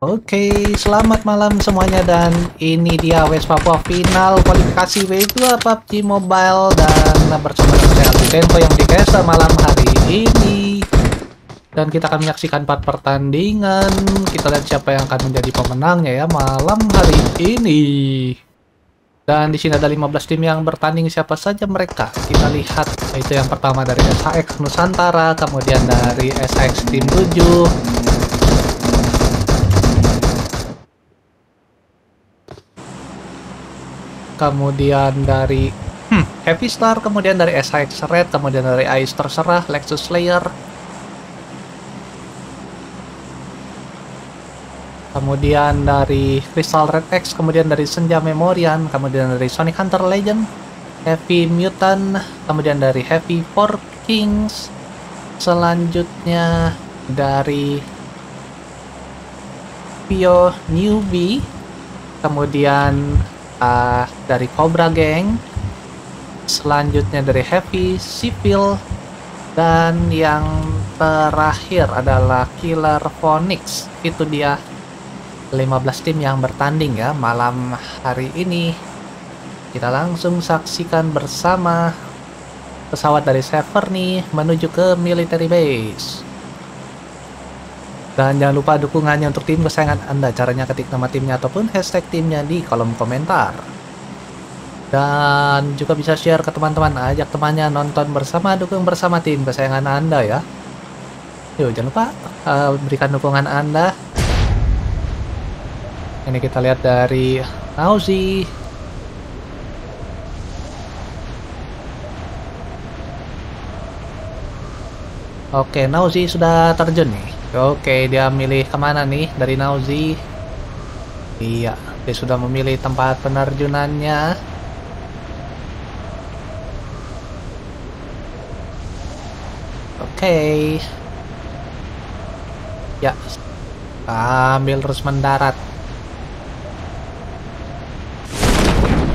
Oke, selamat malam semuanya dan ini dia West Papua final kualifikasi W2 PUBG Mobile dan bersama saya Tenko yang di malam hari ini. Dan kita akan menyaksikan empat pertandingan. Kita lihat siapa yang akan menjadi pemenangnya ya malam hari ini. Dan di sini ada 15 tim yang bertanding siapa saja mereka. Kita lihat itu yang pertama dari SHX Nusantara, kemudian dari SHX Tim 7, kemudian dari hmm, Heavy Star, kemudian dari SHX Red, kemudian dari Ice Terserah, Lexus Slayer, kemudian dari Crystal Red X, kemudian dari Senja Memorian, kemudian dari Sonic Hunter Legend, Heavy Mutant, kemudian dari Heavy Four Kings, selanjutnya dari Pio Newbie, kemudian uh, dari Cobra Gang selanjutnya dari Heavy Civil dan yang terakhir adalah Killer Phoenix. Itu dia 15 tim yang bertanding ya malam hari ini. Kita langsung saksikan bersama pesawat dari Sever nih menuju ke military base dan jangan lupa dukungannya untuk tim kesayangan Anda. Caranya ketik nama timnya ataupun hashtag timnya di kolom komentar. Dan juga bisa share ke teman-teman. Ajak temannya nonton bersama, dukung bersama tim kesayangan Anda ya. Yuk, jangan lupa uh, berikan dukungan Anda. Ini kita lihat dari Nauzi. Oke, Nauzi sudah terjun nih. Oke, dia milih ke mana nih dari Nauzi? Iya, dia sudah memilih tempat penerjunannya. Oke. Ya, ambil terus mendarat.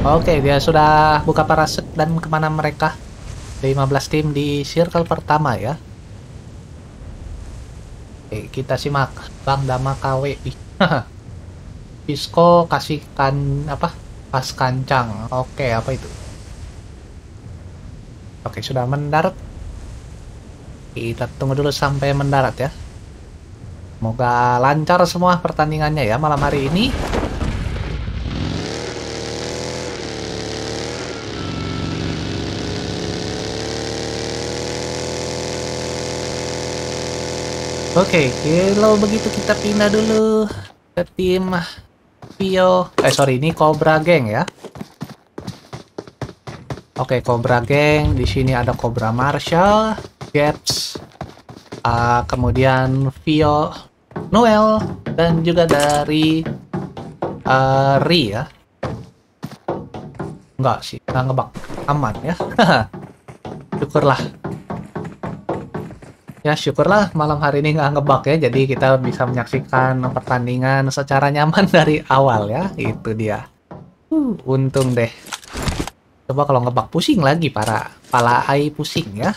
Oke, dia sudah buka parasut dan ke mana mereka? 15 tim di circle pertama ya. Oke, kita simak Bang Dama KW. Pisco kasihkan apa? Pas kancang. Oke, apa itu? Oke, sudah mendarat. Kita tunggu dulu sampai mendarat ya. Semoga lancar semua pertandingannya ya malam hari ini. Oke, okay, kalau begitu kita pindah dulu ke tim Pio. Eh sorry, ini Cobra Gang ya. Oke, okay, Cobra Gang. Di sini ada Cobra Marshall, Gaps, uh, kemudian Vio, Noel, dan juga dari uh, Ri ya. Enggak sih, nggak ngebak. Aman ya. Syukurlah ya syukurlah malam hari ini nggak ngebug ya. Jadi kita bisa menyaksikan pertandingan secara nyaman dari awal ya. Itu dia. Uh, untung deh. Coba kalau ngebug pusing lagi para pala ai pusing ya.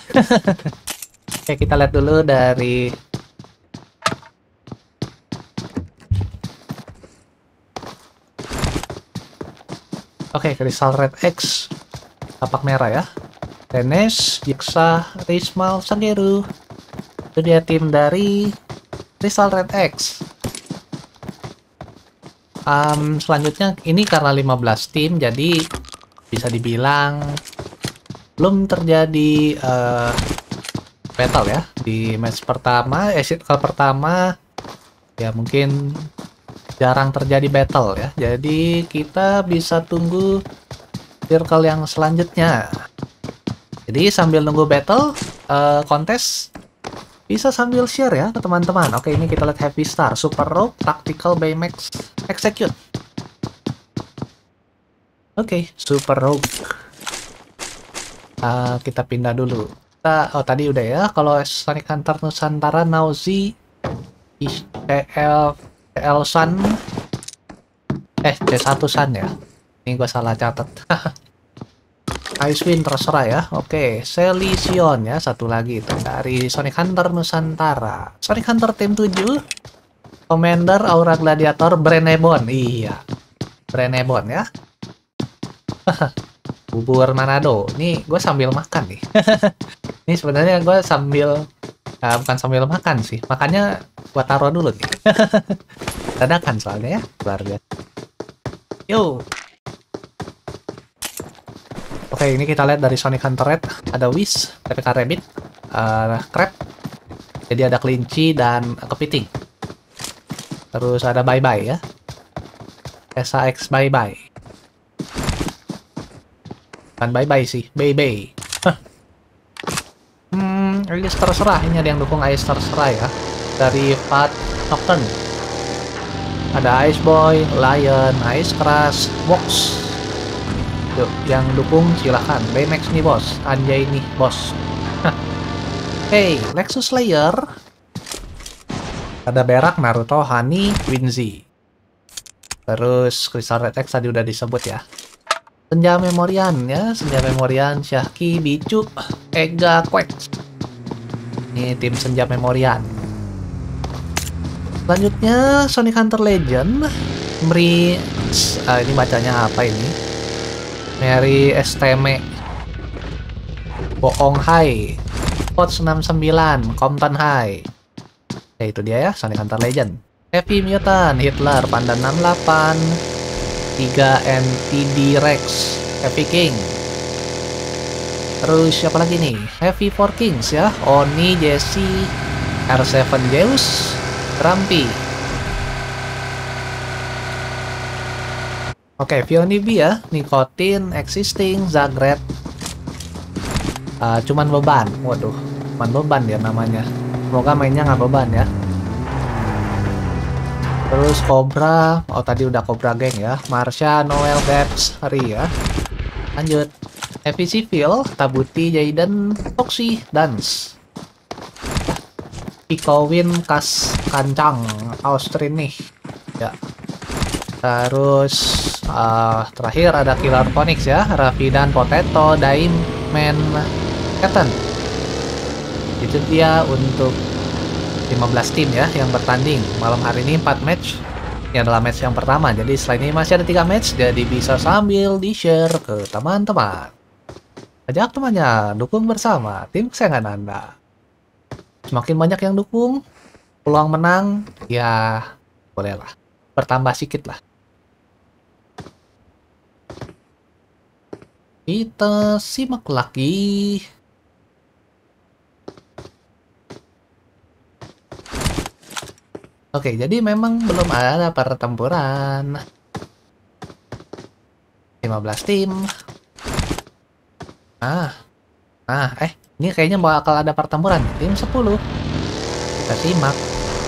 Oke kita lihat dulu dari Oke, okay, Crystal Red X. Tapak merah ya. Tenes, Jiksa, Rismal, Sangeru, itu dia tim dari Crystal Red X. Um, selanjutnya ini karena 15 tim jadi bisa dibilang belum terjadi uh, battle ya di match pertama eh circle pertama. Ya mungkin jarang terjadi battle ya. Jadi kita bisa tunggu circle yang selanjutnya. Jadi sambil nunggu battle uh, kontes bisa sambil share ya ke teman-teman. Oke, ini kita lihat Heavy Star, Super Rogue, Tactical Baymax, Execute. Oke, Super Rogue. Uh, kita pindah dulu. Kita, oh tadi udah ya. Kalau Sonic Hunter Nusantara, Nauzi, TL, TL Sun, eh C1 Sun ya. Ini gue salah catat. Icewind terserah ya. Oke, Selision ya satu lagi itu dari Sonic Hunter Nusantara. Sonic Hunter tim 7. Commander Aura Gladiator Brenebon. Iya. Brenebon ya. Bubur Manado. Nih gue sambil makan nih. ini sebenarnya gue sambil uh, bukan sambil makan sih. Makanya gue taruh dulu nih. Dadakan soalnya ya. Luar biasa. Yo. Oke, ini kita lihat dari Sonic Hunter Red. Ada Wish, PPK Rabbit, uh, Crab. Jadi ada kelinci dan kepiting. Terus ada Bye Bye ya. SAX Bye Bye. Kan Bye Bye sih, Bye Bye. hmm, ini terserah. Ini ada yang dukung Ice terserah ya. Dari Fat Nocturne. Ada Ice Boy, Lion, Ice Crush, Box, Yuk, yang dukung silahkan. Baymax nih bos, anjay nih bos. hey, Lexus Slayer. Ada Berak, Naruto, Hani, Winzy. Terus Crystal Red X tadi udah disebut ya. Senja Memorian ya, Senja Memorian, Syahki, Bicu, Ega, Quack. Ini tim Senja Memorian. Selanjutnya Sonic Hunter Legend. Mri, uh, ini bacanya apa ini? Mary Esteme Boong Hai. Pot 69 Compton High ya itu dia ya Sonic Hunter Legend. Heavy Mutant Hitler Panda 68 3 NTD Rex Heavy King. Terus siapa lagi nih? Heavy Four Kings ya Oni Jesse R7 Zeus Rampi Oke, okay, B ya, nikotin, existing, Zagret. Uh, cuman beban, waduh, cuman beban ya namanya. Semoga mainnya nggak beban ya. Terus Cobra, oh tadi udah Cobra Gang ya. Marsha, Noel, Babs, Hari ya. Lanjut. Heavy Civil, Tabuti, Jaden, Toxi, Dance. Win, Kas, Kancang, Austrin nih. Ya. Terus uh, terakhir ada Killer Phoenix ya, Rafidan Potato, Daim, Man, Captain. Itu dia untuk 15 tim ya yang bertanding. Malam hari ini 4 match. Ini adalah match yang pertama. Jadi selain ini masih ada 3 match, jadi bisa sambil di-share ke teman-teman. Ajak temannya, dukung bersama tim kesayangan Anda. Semakin banyak yang dukung, peluang menang ya bolehlah bertambah sedikit lah. Kita simak lagi. Oke, jadi memang belum ada pertempuran. 15 tim. Ah. Ah, eh, ini kayaknya bakal ada pertempuran. Tim 10. Kita simak.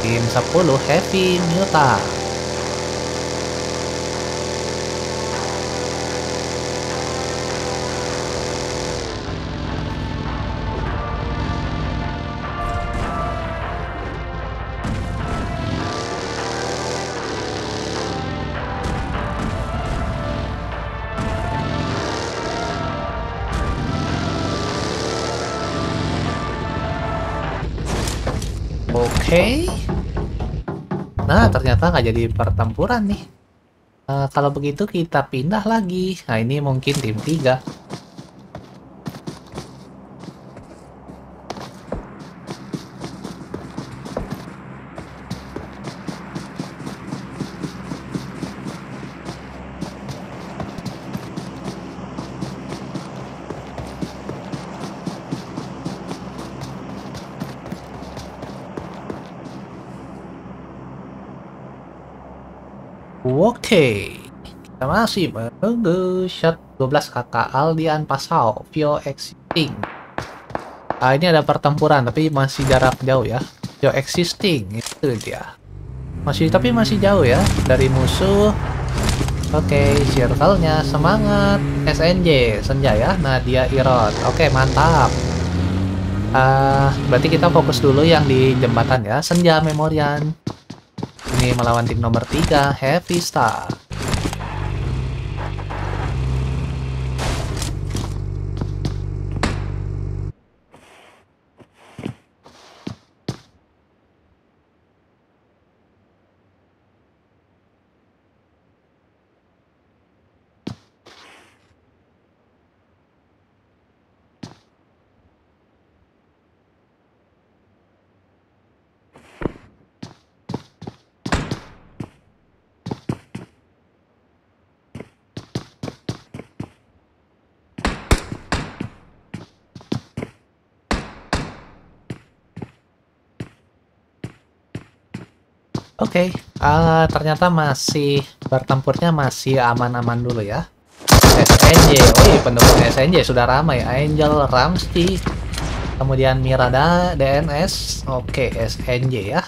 Tim 10 Heavy Mutant. Okay. Nah, ternyata nggak jadi pertempuran nih. Uh, kalau begitu kita pindah lagi. Nah, ini mungkin tim 3. Oke, kita masih menunggu shot 12 kakak Aldian Pasau, Vio Existing. Ah, ini ada pertempuran, tapi masih jarak jauh ya. Vio Existing, itu dia. Masih, tapi masih jauh ya dari musuh. Oke, circle-nya semangat. SNJ, Senja ya, Nadia Irot. Oke, mantap. Uh, berarti kita fokus dulu yang di jembatan ya. Senja Memorian ini melawan tim nomor 3, Heavy Star. Oke, uh, ternyata masih bertempurnya masih aman-aman dulu ya. SNJ, iya pendukung SNJ sudah ramai. Angel, Ramsti, kemudian Mirada, DNS, oke SNJ ya.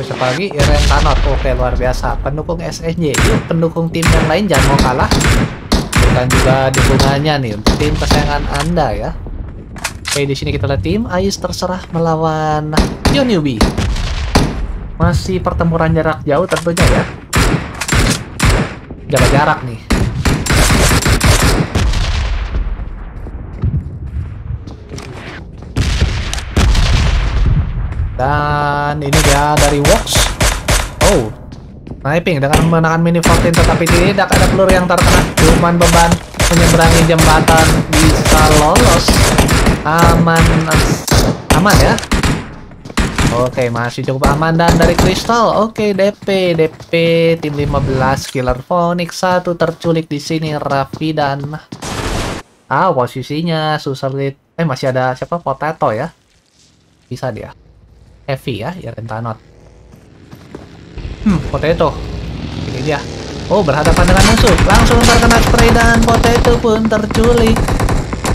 Terus apa lagi? Iren Tanot, oke luar biasa. Pendukung SNJ, yuk pendukung tim yang lain jangan mau kalah. Dan juga dukungannya nih untuk tim kesayangan Anda ya. Oke, di sini kita lihat tim Ais terserah melawan Yo Newbie. Masih pertempuran jarak jauh tentunya ya. Jaga jarak nih. Dan ini dia dari Vox. Oh, sniping dengan menggunakan mini 14 tetapi tidak ada peluru yang terkena. Cuman beban menyeberangi jembatan bisa lolos. Aman, aman ya. Oke, masih cukup aman dan dari Crystal. Oke, DP, DP tim 15 Killer Phoenix satu terculik di sini Raffi dan ah posisinya Susalit. Eh masih ada siapa? Potato ya. Bisa dia heavy ya, ya rentanot. Hmm, potato. Ini dia. Oh, berhadapan dengan musuh. Langsung terkena spray dan potato pun terculik.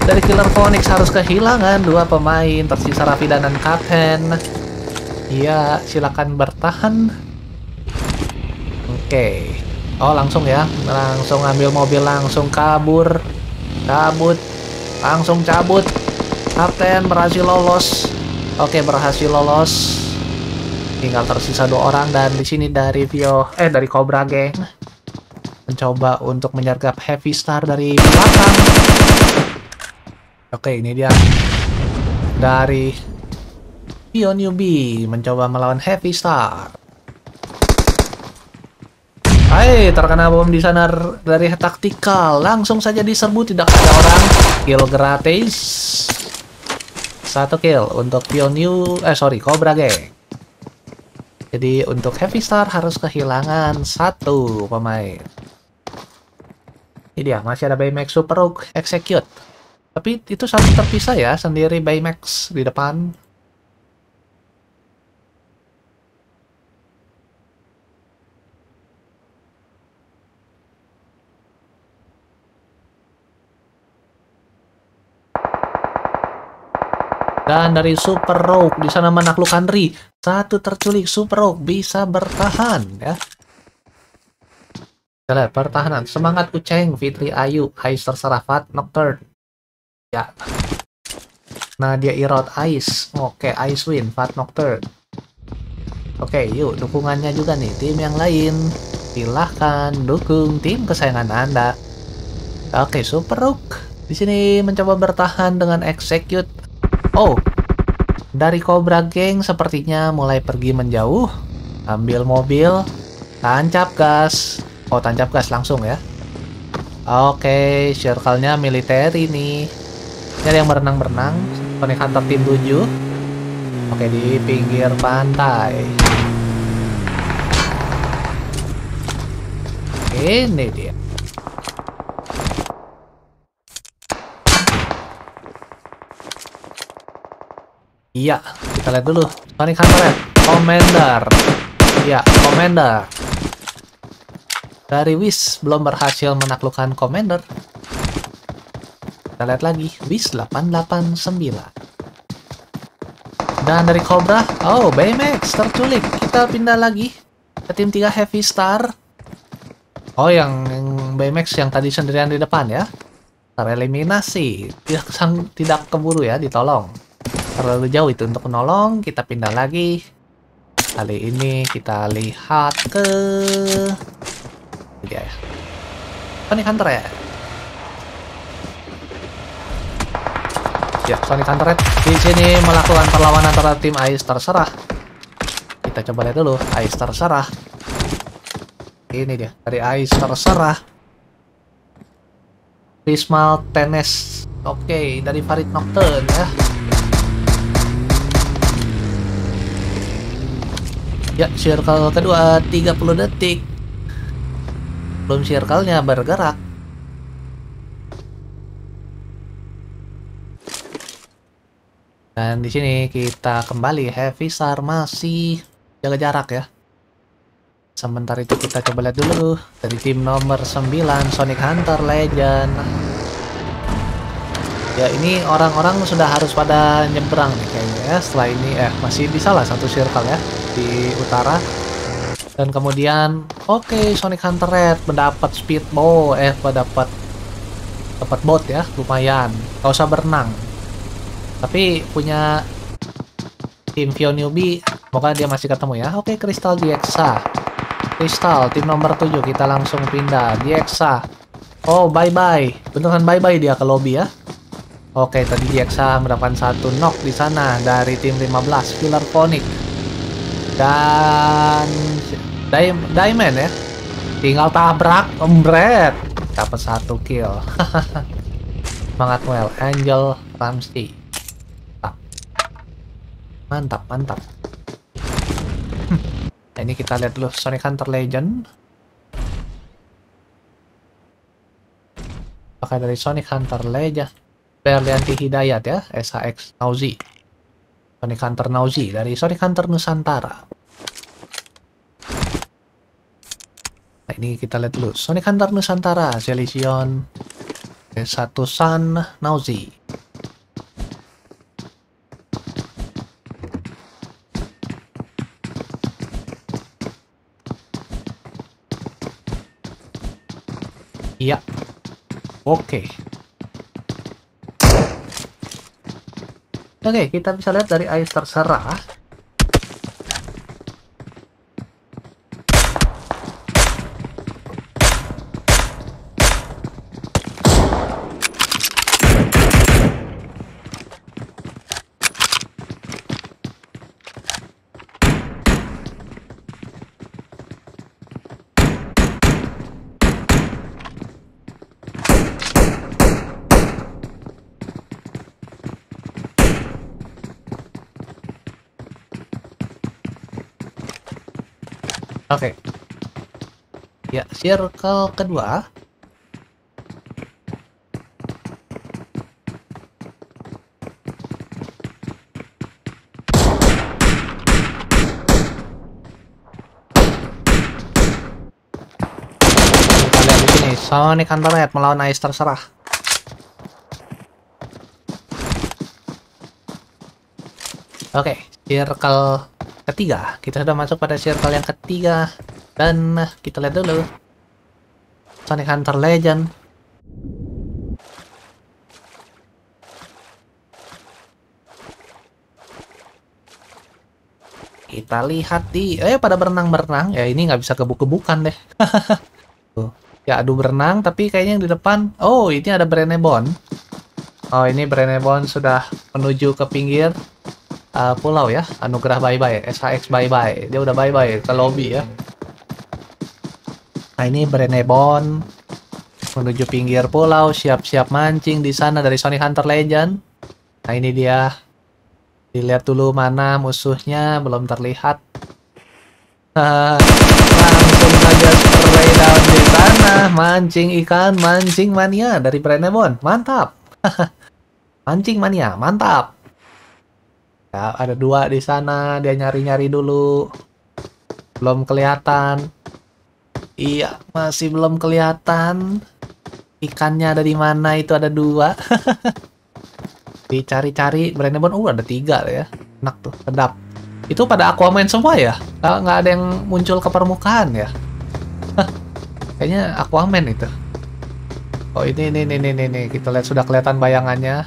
Dari Killer Phoenix harus kehilangan dua pemain, tersisa Raffi dan Kapten. Iya, silakan bertahan. Oke. Okay. Oh, langsung ya. Langsung ambil mobil, langsung kabur. Cabut. Langsung cabut. Kapten berhasil lolos. Oke, berhasil lolos. Tinggal tersisa dua orang dan di sini dari Vio eh dari Cobra Gang mencoba untuk menyergap Heavy Star dari belakang. Oke, ini dia dari Vio Newbie mencoba melawan Heavy Star. Hai, terkena bom di sana dari taktikal. Langsung saja diserbu tidak ada orang. Kill gratis. Satu kill untuk New eh sorry, Cobra Gang. Jadi untuk Heavy Star harus kehilangan satu pemain. Ini dia, masih ada Baymax Super Execute. Tapi itu satu terpisah ya, sendiri Baymax di depan. Dan dari Super Rogue di sana menaklukkan Ri. Satu terculik Super Rogue bisa bertahan ya. Kita lihat pertahanan. Semangat Uceng, Fitri Ayu, Ais terserah Fat, Nocturne. Ya. Nah dia Irot Ais. Oke, Ais win, Fat Nocturne. Oke, yuk dukungannya juga nih tim yang lain. Silahkan dukung tim kesayangan Anda. Oke, Super Rogue di sini mencoba bertahan dengan execute Oh, dari Cobra Gang sepertinya mulai pergi menjauh. Ambil mobil, tancap gas. Oh, tancap gas langsung ya. Oke, circle-nya militer ini. Ini yang berenang-berenang. Sonic Hunter tim 7. Oke, di pinggir pantai. Ini dia. Iya, kita lihat dulu. Sonic Hunter Commander. Iya, Commander. Dari Wish belum berhasil menaklukkan Commander. Kita lihat lagi. Wish 889. Dan dari Cobra, oh Baymax terculik. Kita pindah lagi ke tim 3 Heavy Star. Oh yang, yang Baymax yang tadi sendirian di depan ya. Tereliminasi. Tidak, tidak keburu ya, ditolong terlalu jauh itu untuk menolong kita pindah lagi. Kali ini kita lihat ke dia ya. Sonic Hunter ya? Ya Sonic Hunter di sini melakukan perlawanan antara tim Ais terserah. Kita coba lihat dulu Ais terserah. Ini dia dari Ais terserah. Prismal Tenes. Oke okay, dari Farid Nocturne ya Ya, circle kedua 30 detik. Belum circle-nya bergerak. Dan di sini kita kembali Heavy Star masih jaga jarak ya. Sementara itu kita coba lihat dulu dari tim nomor 9 Sonic Hunter Legend. Ya ini orang-orang sudah harus pada nyebrang nih kayaknya ya. Setelah ini eh masih bisa lah satu circle ya di utara. Dan kemudian oke okay, Sonic Hunter Red mendapat speedboat eh mendapat dapat bot ya lumayan. Gak usah berenang. Tapi punya tim Vio Newbie semoga dia masih ketemu ya oke Crystal Dieksa Crystal tim nomor 7 kita langsung pindah Dieksa oh bye bye beneran bye bye dia ke lobby ya oke tadi Dieksa mendapatkan satu knock di sana dari tim 15 Killer Phonic dan Diamond ya. Tinggal tabrak embret dapat satu kill. Semangat well Angel Ramsey. Mantap, mantap. nah, ini kita lihat dulu Sonic Hunter Legend. Pakai dari Sonic Hunter Legend. Berlianti Hidayat ya, SHX Nauzi. Sonic Hunter Nauzi dari Sonic Hunter Nusantara. Nah, ini kita lihat dulu. Sonic Hunter Nusantara, Selision. S1 Sun Nauzi. Iya. Oke. Oke, kita bisa lihat dari air terserah Oke. Okay. Ya, circle kedua. Sonic Hunter Red melawan Ice terserah. Oke, okay, circle ketiga. Kita sudah masuk pada circle yang ketiga. Dan kita lihat dulu. Sonic Hunter Legend. Kita lihat di... Eh, pada berenang-berenang. Ya, ini nggak bisa kebuk-kebukan deh. Tuh. Ya, aduh berenang. Tapi kayaknya yang di depan... Oh, ini ada Brenebon. Oh, ini Brenebon sudah menuju ke pinggir uh, pulau ya. Anugerah bye bye SHX bye bye dia udah bye bye ke lobby ya. Nah ini Brenebon menuju pinggir pulau. Siap-siap mancing di sana dari Sonic Hunter Legend. Nah ini dia. Dilihat dulu mana musuhnya. Belum terlihat. Uh, langsung saja spray down di sana. Mancing ikan mancing mania dari Brenebon mantap. Mancing mania. Mantap Ya, ada dua di sana, dia nyari-nyari dulu. Belum kelihatan. Iya, masih belum kelihatan. Ikannya ada di mana itu ada dua. Dicari-cari, Brandon oh ada tiga ya. Enak tuh, sedap. Itu pada Aquaman semua ya? Nggak ada yang muncul ke permukaan ya? Kayaknya Aquaman itu. Oh ini, ini, ini, ini, ini. Kita lihat sudah kelihatan bayangannya.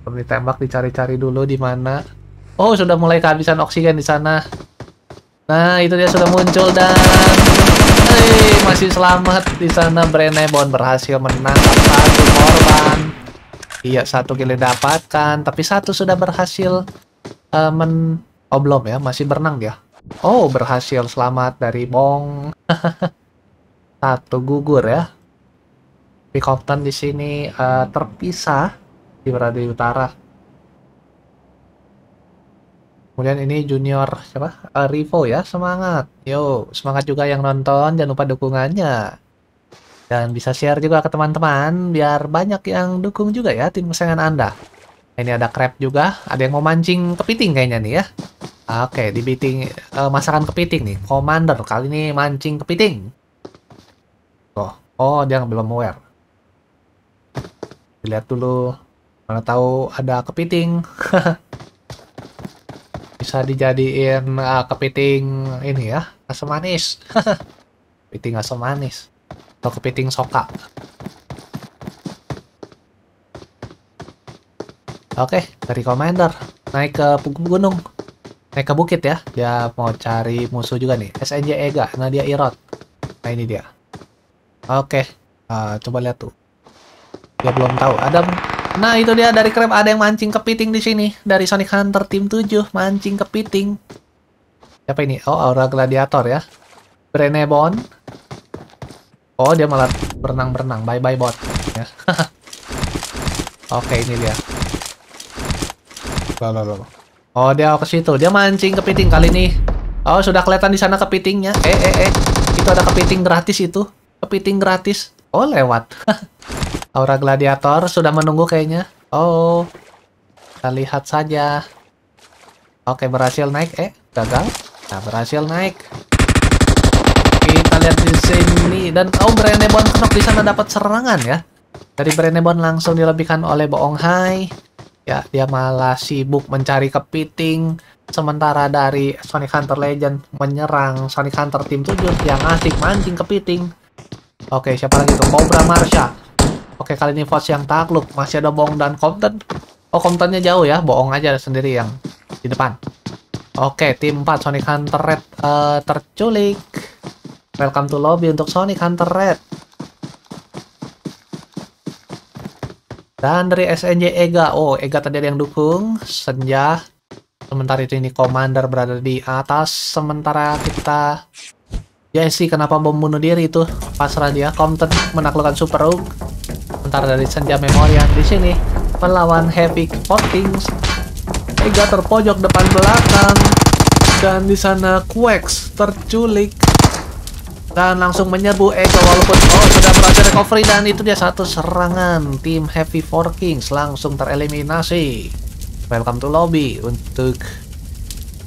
Belum ditembak, dicari-cari dulu di mana. Oh, sudah mulai kehabisan oksigen di sana. Nah, itu dia sudah muncul dan hey, masih selamat di sana Brenebon berhasil menangkap satu korban. Iya, satu kill dapatkan, tapi satu sudah berhasil uh, men Oh, ya, masih berenang dia. Oh, berhasil selamat dari bong. satu gugur ya. Picopton di sini uh, terpisah di berada di utara. Kemudian ini junior siapa? Uh, Rivo ya, semangat. Yo, semangat juga yang nonton, jangan lupa dukungannya. Dan bisa share juga ke teman-teman biar banyak yang dukung juga ya tim kesayangan Anda. Ini ada crab juga, ada yang mau mancing kepiting kayaknya nih ya. Oke, dibiting uh, masakan kepiting nih. Commander kali ini mancing kepiting. Oh, oh dia belum aware. Lihat dulu. Mana tahu ada kepiting. Bisa dijadiin uh, kepiting ini ya, asam manis. kepiting asam manis. Atau kepiting soka. Oke, dari commander naik ke gunung naik ke bukit ya. Dia mau cari musuh juga nih. SNJ Ega, Nadia Irot. Nah ini dia. Oke, uh, coba lihat tuh. Dia belum tahu. Ada Nah, itu dia dari krep ada yang mancing kepiting di sini. Dari Sonic Hunter tim 7 mancing kepiting. Siapa ini? Oh, Aura Gladiator ya. Brenebon. Oh, dia malah berenang-berenang. Bye-bye bot. Ya. Oke, ini dia. Loh, loh, loh. Oh, dia ke situ. Dia mancing kepiting kali ini. Oh, sudah kelihatan di sana kepitingnya. Eh, eh, eh. Itu ada kepiting gratis itu. Kepiting gratis. Oh, lewat. Aura gladiator sudah menunggu kayaknya. Oh. Kita lihat saja. Oke, berhasil naik. Eh, gagal. Nah, berhasil naik. Kita lihat di sini dan oh Brenebon Knock di sana dapat serangan ya. Dari Brenebon langsung dilebihkan oleh Boong Hai. Ya, dia malah sibuk mencari kepiting. Sementara dari Sonic Hunter Legend menyerang Sonic Hunter Team 7 yang asik mancing kepiting. Oke, siapa lagi tuh? Cobra Marsha. Oke, kali ini Fox yang takluk. Masih ada Bohong dan Compton. Oh, Comptonnya jauh ya. Bohong aja sendiri yang di depan. Oke, tim 4 Sonic Hunter Red uh, terculik. Welcome to lobby untuk Sonic Hunter Red. Dan dari SNJ Ega, oh Ega tadi ada yang dukung, Senja. Sementara itu ini Commander berada di atas, sementara kita Jesse kenapa membunuh diri itu? Pasrah dia, Compton menaklukkan Super Rogue. Sementara dari Senja Memorial. Di sini melawan Heavy Pottings. Ega terpojok depan belakang. Dan di sana Quex terculik. Dan langsung menyerbu Ego walaupun oh sudah berhasil recovery. Dan itu dia satu serangan tim Heavy Four Kings langsung tereliminasi. Welcome to lobby untuk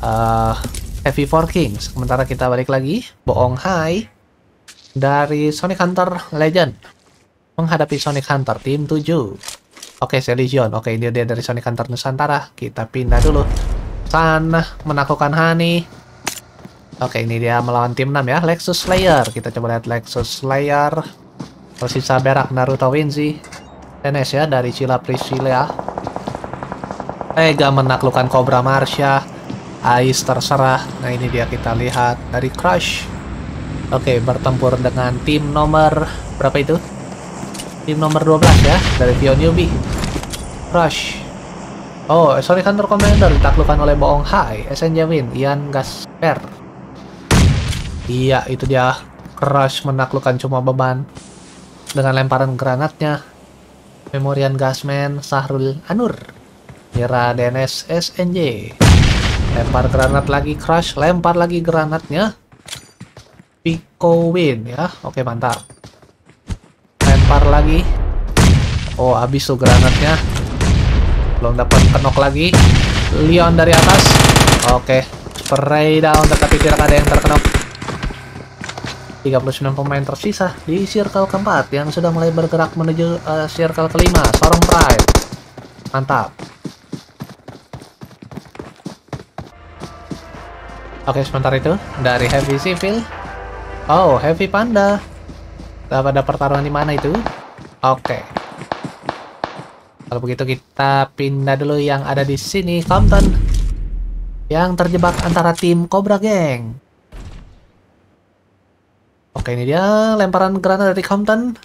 uh, Heavy Four Kings sementara kita balik lagi. Boong Hai. Dari Sonic Hunter Legend menghadapi Sonic Hunter tim 7 Oke, Selision. Oke, ini dia dari Sonic Hunter Nusantara. Kita pindah dulu. Sana menaklukkan Hani. Oke, ini dia melawan tim 6 ya, Lexus Slayer. Kita coba lihat Lexus Slayer. Tersisa berak Naruto Winzi. Tenes ya, dari Cila Priscilla. Ega menaklukkan Cobra Marsha. Ais terserah. Nah, ini dia kita lihat dari Crush. Oke, bertempur dengan tim nomor berapa itu? Tim nomor 12 ya, dari Vio Newbie. Crush. Oh, sorry Hunter Commander ditaklukkan oleh Boong Hai, SNJ Win, Ian Gasper. Iya, itu dia. Crush menaklukkan cuma beban. Dengan lemparan granatnya. Memorian Gasman Sahrul Anur. Mira DNS SNJ. Lempar granat lagi Crush. Lempar lagi granatnya. Pico Win ya. Oke, mantap. Lempar lagi. Oh, habis tuh granatnya. Belum dapat kenok lagi. Leon dari atas. Oke. Spray down tetapi tidak ada yang terkenok. 39 pemain tersisa di circle keempat yang sudah mulai bergerak menuju uh, circle kelima, Sorong Pride. Mantap. Oke, sebentar itu dari Heavy Civil. Oh, Heavy Panda. Ada pertarungan di mana itu? Oke. Kalau begitu kita pindah dulu yang ada di sini, Compton. Yang terjebak antara tim Cobra Gang. Oke, ini dia lemparan granat dari Compton.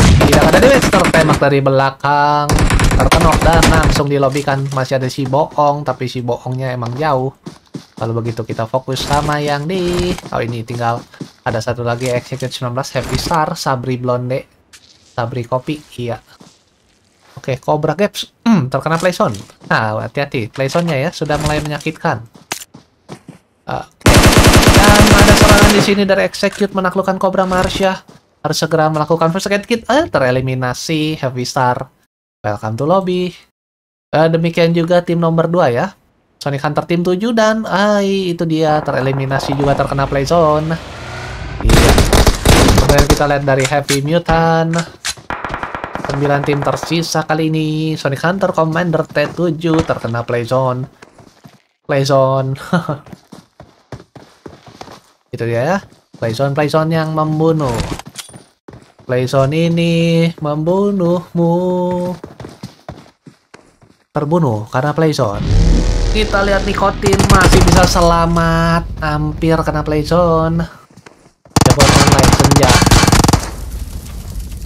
Tidak ada damage tertembak dari belakang. Terkenok dan langsung dilobikan. Masih ada si bohong, tapi si bohongnya emang jauh. Kalau begitu kita fokus sama yang di... Oh ini tinggal ada satu lagi Execute 19 Heavy Star, Sabri Blonde, Sabri Kopi, iya. Oke, Cobra Gaps, hmm, terkena Playzone. Nah, hati-hati, Playzone-nya ya, sudah mulai menyakitkan. Uh, dan ada serangan di sini dari Execute menaklukkan Cobra Marsha. Harus segera melakukan first aid kit. Eh, tereliminasi Heavy Star. Welcome to lobby. Uh, demikian juga tim nomor 2 ya. Sonic Hunter tim 7 dan ay itu dia tereliminasi juga terkena play zone. Iya. Kemudian kita lihat dari Heavy Mutant. 9 tim tersisa kali ini. Sonic Hunter Commander T7 terkena play zone. Play zone. itu dia ya. Play zone, play zone yang membunuh. Playzone ini membunuhmu. Terbunuh karena Playzone. Kita lihat Nikotin masih bisa selamat. Hampir kena Playzone. Jagoan online senja.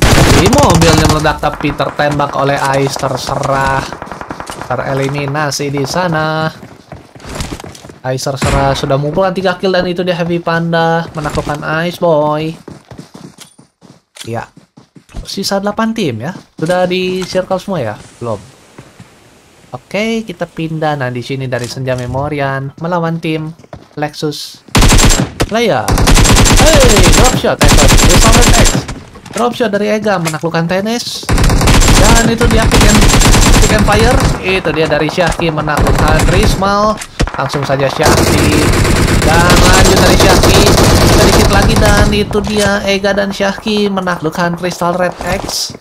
Jadi mobilnya meledak tapi tertembak oleh Ice terserah. Tereliminasi di sana. Ice terserah sudah mengumpulkan 3 kill dan itu dia Heavy Panda menaklukkan Ice Boy. Ya. Sisa 8 tim ya. Sudah di circle semua ya? Belum. Oke, kita pindah. Nah, di sini dari Senja Memorian melawan tim Lexus Leia. Hey, drop shot Evan. X. Drop shot dari Ega menaklukkan tenis. Dan itu dia pick and fire. Itu dia dari Syahki menaklukkan Rismal. Langsung saja Syahki. Dan lanjut dari Syahki sedikit lagi dan itu dia Ega dan Syahki menaklukkan Crystal Red X.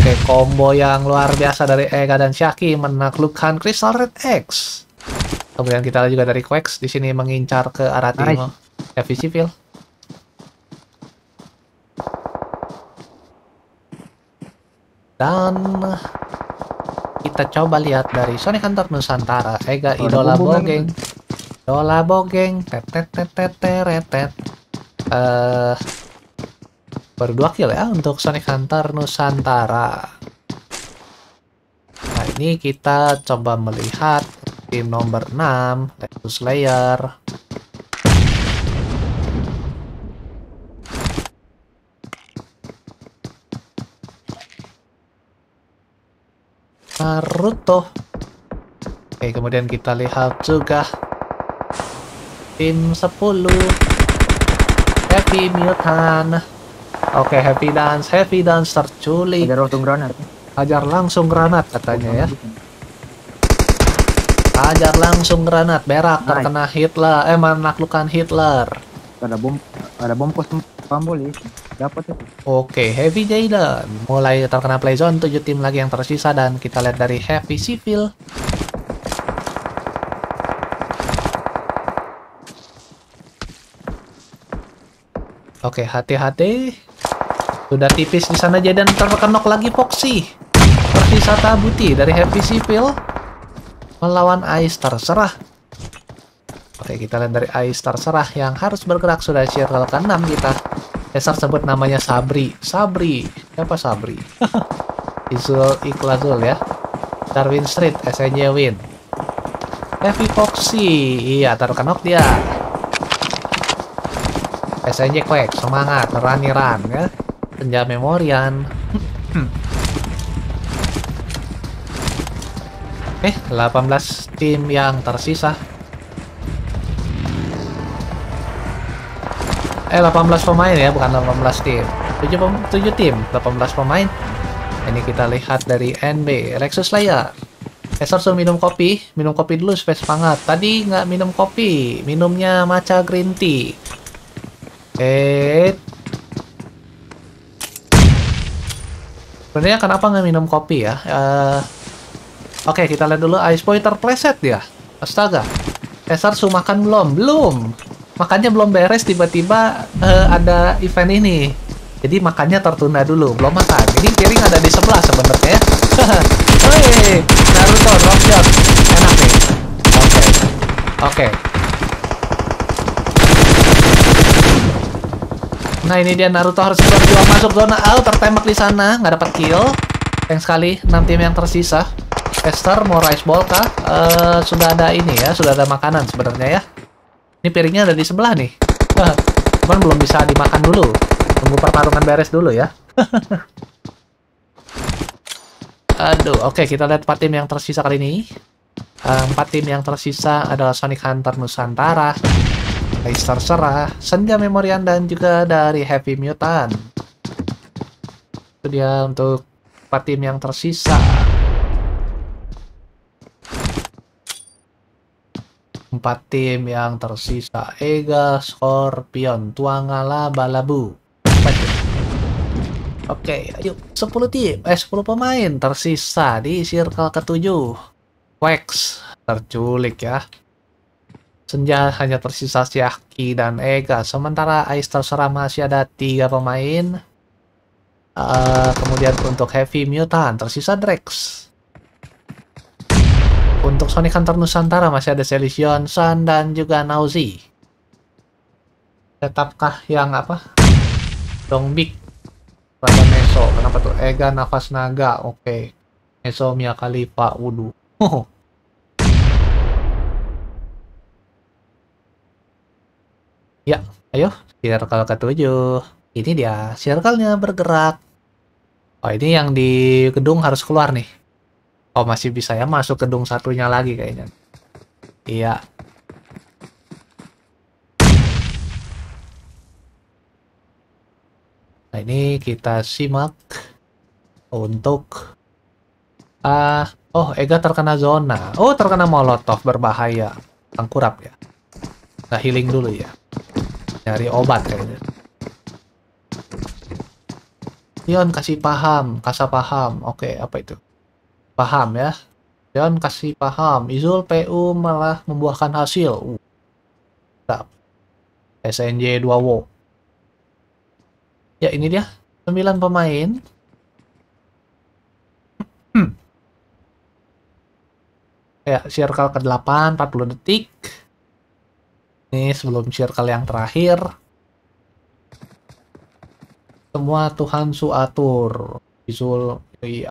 Oke, combo yang luar biasa dari Ega dan Syahki menaklukkan Crystal Red X. Kemudian kita lihat juga dari Quex di sini mengincar ke arah timur nice. Heavy Civil. Dan kita coba lihat dari Sonic Hunter Nusantara, Ega Idola Bogeng. Dola bogeng, tetet tetet teretet. Eh, baru dua kill ya untuk Sonic Hunter Nusantara. Nah ini kita coba melihat tim nomor 6, Lexus Slayer. Naruto. Oke, kemudian kita lihat juga tim 10 Happy Mutant Oke okay, Happy Dance Happy Dance terculik Ajar langsung granat Ajar langsung granat katanya ya. Ajar langsung granat Berak terkena Hitler. Eh menaklukkan Hitler. Ada bom Ada bom pos pambol Dapat itu. Oke okay, Heavy Jayden Mulai terkena playzone 7 tim lagi yang tersisa Dan kita lihat dari Heavy Civil. Oke, hati-hati. Sudah tipis di sana jadi dan terkenok lagi Foxy. Tersisa Tabuti dari Happy Civil melawan Ice terserah. Oke, kita lihat dari Ice terserah yang harus bergerak sudah circle ke-6 kita. Esar sebut namanya Sabri. Sabri. Siapa Sabri? Izul Iklazul ya. Darwin Street, SNJ Win. Heavy Foxy. Iya, terkenok dia. SNJ Quake, semangat, run ya. Senja Memorian. eh, 18 tim yang tersisa. Eh, 18 pemain ya, bukan 18 tim. 7, 7 tim, 18 pemain. Ini kita lihat dari NB, Lexus Slayer. Esor suruh minum kopi, minum kopi dulu supaya semangat. Tadi nggak minum kopi, minumnya matcha green tea. Eh. Sebenarnya kenapa nggak minum kopi ya? Uh, Oke, okay, kita lihat dulu Ice Boy terpleset ya. Astaga. Esar su makan belum? Belum. Makannya belum beres, tiba-tiba uh, ada event ini. Jadi makannya tertunda dulu, belum makan. Ini piring ada di sebelah sebenarnya ya. Hei, Naruto drop shot. Enak nih. Oke. Okay. Oke. Okay. Nah ini dia Naruto harus berjuang masuk zona A tertembak di sana nggak dapat kill. Yang sekali 6 tim yang tersisa. Esther mau rice ball kah? Uh, sudah ada ini ya, sudah ada makanan sebenarnya ya. Ini piringnya ada di sebelah nih. Cuman belum bisa dimakan dulu. Tunggu pertarungan beres dulu ya. Aduh, oke okay, kita lihat 4 tim yang tersisa kali ini. Uh, 4 tim yang tersisa adalah Sonic Hunter Nusantara, Leicester Serah, Senja Memorian, dan juga dari Heavy Mutant. Itu dia untuk 4 tim yang tersisa. empat tim yang tersisa. Ega, Scorpion, Tuangala, Balabu. Oke, ayo 10 tim, eh 10 pemain tersisa di circle ketujuh. Wax terculik ya. Senja hanya tersisa Syahki dan Ega. Sementara Ais terserah masih ada tiga pemain. Uh, kemudian untuk Heavy Mutant tersisa Drex. Untuk Sonic Hunter Nusantara masih ada Selision, Sun, dan juga Nauzi. Tetapkah yang apa? Dongbik. Raja Meso. Kenapa tuh? Ega Nafas Naga. Oke. Okay. Meso Mia Khalifa. Wudu. Ya, ayo. Circle ketujuh. Ini dia. Circle-nya bergerak. Oh, ini yang di gedung harus keluar nih. Oh, masih bisa ya masuk gedung satunya lagi kayaknya. Iya. Nah, ini kita simak untuk ah uh, oh Ega terkena zona. Oh, terkena molotov berbahaya. Tangkurap ya. Nah, healing dulu ya. Nyari obat kayaknya. Dion kasih paham, kasa paham. Oke, apa itu? paham ya? Dan kasih paham. Izul PU malah membuahkan hasil. Uh. SNJ 2 wo ya ini dia. 9 pemain. Ya circle ke 8 40 detik ini sebelum circle yang terakhir semua Tuhan su atur Izul iya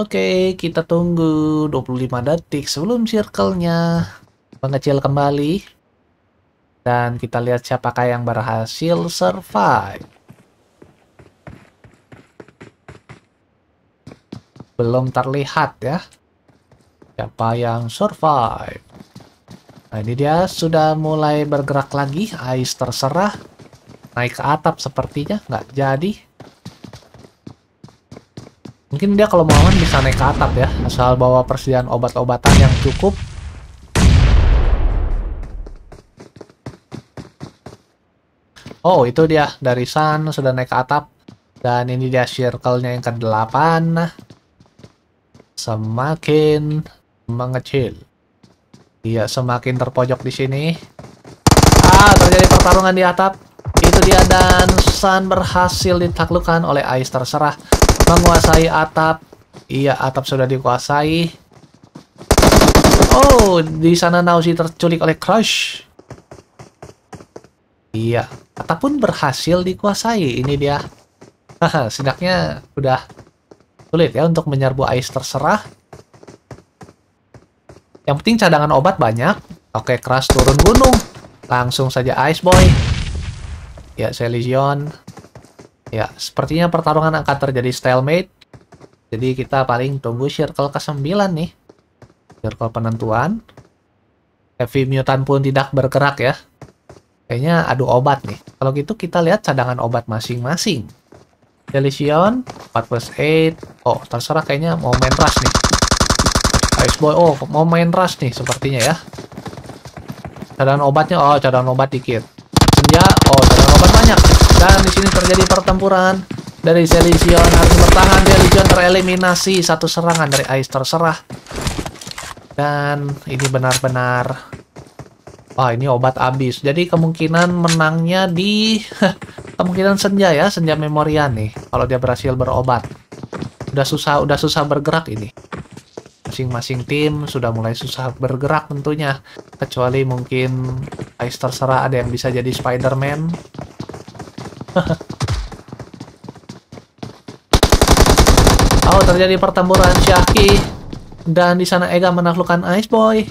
Oke, kita tunggu 25 detik sebelum circle-nya mengecil kembali. Dan kita lihat siapakah yang berhasil survive. Belum terlihat ya. Siapa yang survive. Nah ini dia sudah mulai bergerak lagi. Ais terserah. Naik ke atap sepertinya. Nggak jadi. Mungkin dia kalau mau aman bisa naik ke atap ya, asal bawa persediaan obat-obatan yang cukup. Oh, itu dia. Dari Sun sudah naik ke atap. Dan ini dia circle-nya yang ke-8. Semakin mengecil. Iya, semakin terpojok di sini. Ah, terjadi pertarungan di atap. Itu dia dan Sun berhasil ditaklukkan oleh Ais terserah menguasai atap. Iya, atap sudah dikuasai. Oh, di sana Nausi terculik oleh Crush. Iya, atap pun berhasil dikuasai. Ini dia. Haha, setidaknya udah sulit ya untuk menyerbu Ice terserah. Yang penting cadangan obat banyak. Oke, Crush turun gunung. Langsung saja Ice Boy. Ya, Selision. Ya, sepertinya pertarungan akan terjadi stalemate. Jadi kita paling tunggu circle ke-9 nih. Circle penentuan. Heavy Mutant pun tidak bergerak ya. Kayaknya adu obat nih. Kalau gitu kita lihat cadangan obat masing-masing. Delition, 4 plus 8. Oh, terserah kayaknya mau main rush nih. Ice Boy, oh mau main rush nih sepertinya ya. Cadangan obatnya, oh cadangan obat dikit. Senja, oh cadangan obat banyak. Dan di sini terjadi pertempuran dari Selision harus bertahan. Selision tereliminasi satu serangan dari Ice terserah. Dan ini benar-benar Wah, ini obat habis. Jadi kemungkinan menangnya di kemungkinan senja ya, senja memorian nih. Kalau dia berhasil berobat. Udah susah, udah susah bergerak ini. Masing-masing tim sudah mulai susah bergerak tentunya. Kecuali mungkin Ice terserah ada yang bisa jadi Spider-Man oh, terjadi pertempuran Syaki. Dan di sana Ega menaklukkan Ice Boy.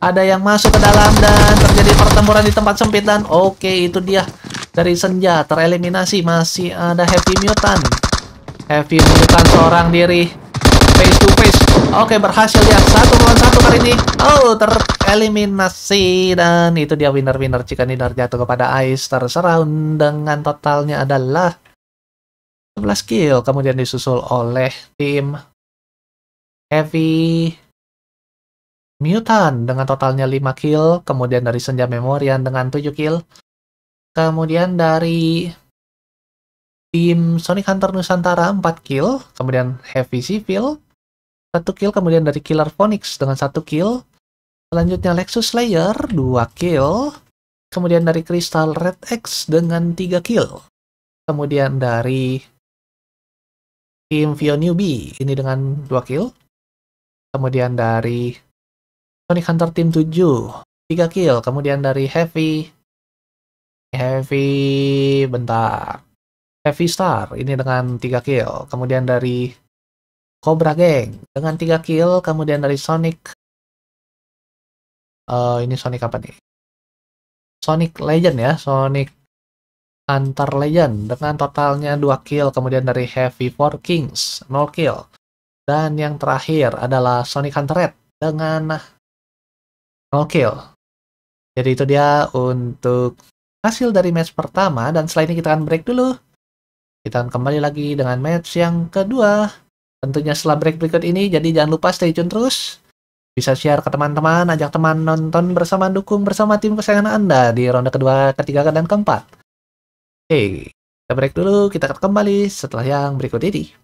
Ada yang masuk ke dalam dan terjadi pertempuran di tempat sempit dan oke okay, itu dia dari senja tereliminasi masih ada Heavy Mutant. Heavy Mutant seorang diri face to. Oke berhasil dia satu lawan satu kali ini. Oh tereliminasi. Dan itu dia winner-winner jika dinner jatuh kepada Ice terserah dengan totalnya adalah 11 kill. Kemudian disusul oleh tim Heavy Mutant dengan totalnya 5 kill, kemudian dari Senja Memorian dengan 7 kill, kemudian dari tim Sonic Hunter Nusantara 4 kill, kemudian Heavy Civil 1 kill, kemudian dari Killer Phoenix dengan 1 kill, selanjutnya Lexus Slayer 2 kill, kemudian dari Crystal Red X dengan 3 kill, kemudian dari tim Vio Newbie ini dengan 2 kill, kemudian dari Sonic Hunter Team 7 3 kill. Kemudian dari Heavy Heavy bentar. Heavy Star ini dengan 3 kill. Kemudian dari Cobra Gang dengan 3 kill kemudian dari Sonic uh, ini Sonic apa nih Sonic Legend ya Sonic Hunter Legend dengan totalnya 2 kill kemudian dari Heavy Four Kings 0 kill dan yang terakhir adalah Sonic Hunter Red dengan 0 kill. Jadi itu dia untuk hasil dari match pertama dan setelah ini kita akan break dulu. Kita akan kembali lagi dengan match yang kedua. Tentunya setelah break berikut ini, jadi jangan lupa stay tune terus. Bisa share ke teman-teman, ajak teman nonton bersama, dukung bersama tim kesayangan Anda di ronde kedua, ketiga, dan keempat. Oke, kita break dulu, kita akan kembali setelah yang berikut ini.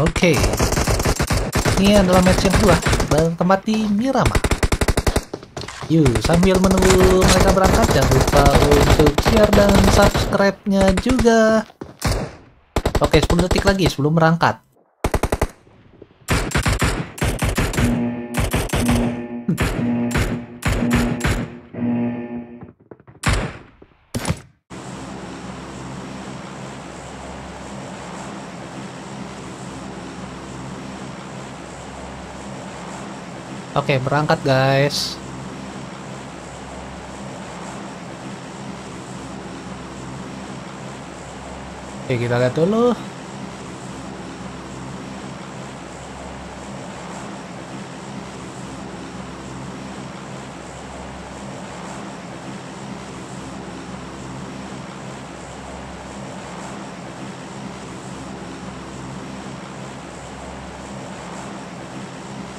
Oke. Ini adalah match yang kedua bertempat di Mirama. Yuk, sambil menunggu mereka berangkat, jangan lupa untuk share dan subscribe-nya juga. Oke, 10 detik lagi sebelum berangkat. Oke, berangkat guys. Oke, kita lihat dulu.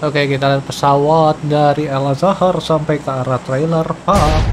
Oke, kita lihat pesawat dari El Azhar sampai ke arah trailer park.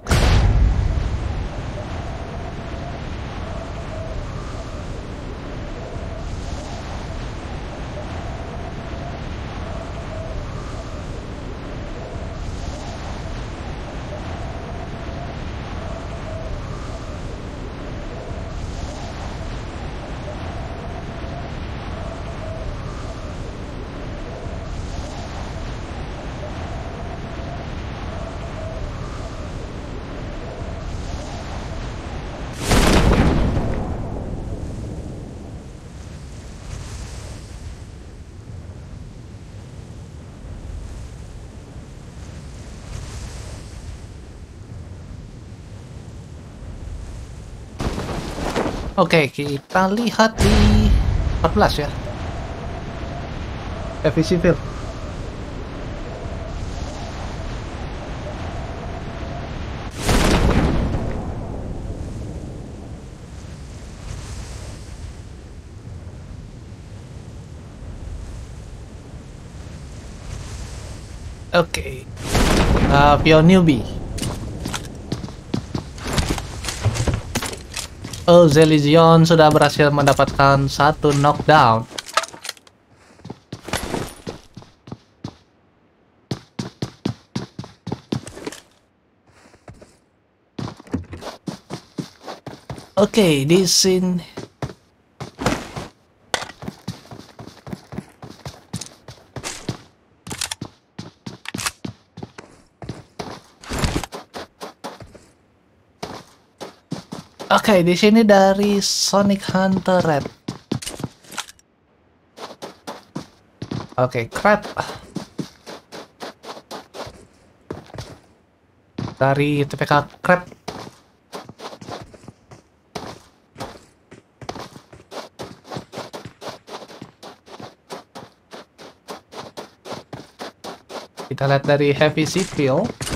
Oke, kita lihat di 14 ya. Heavy Civil. Oke. Uh, Pion newbie. Oh, Zelizion sudah berhasil mendapatkan satu knockdown. Oke, okay, di sini Oke, okay, di sini dari Sonic Hunter Red. Oke, okay, crab. Dari TPK crab. Kita lihat dari Heavy Civil.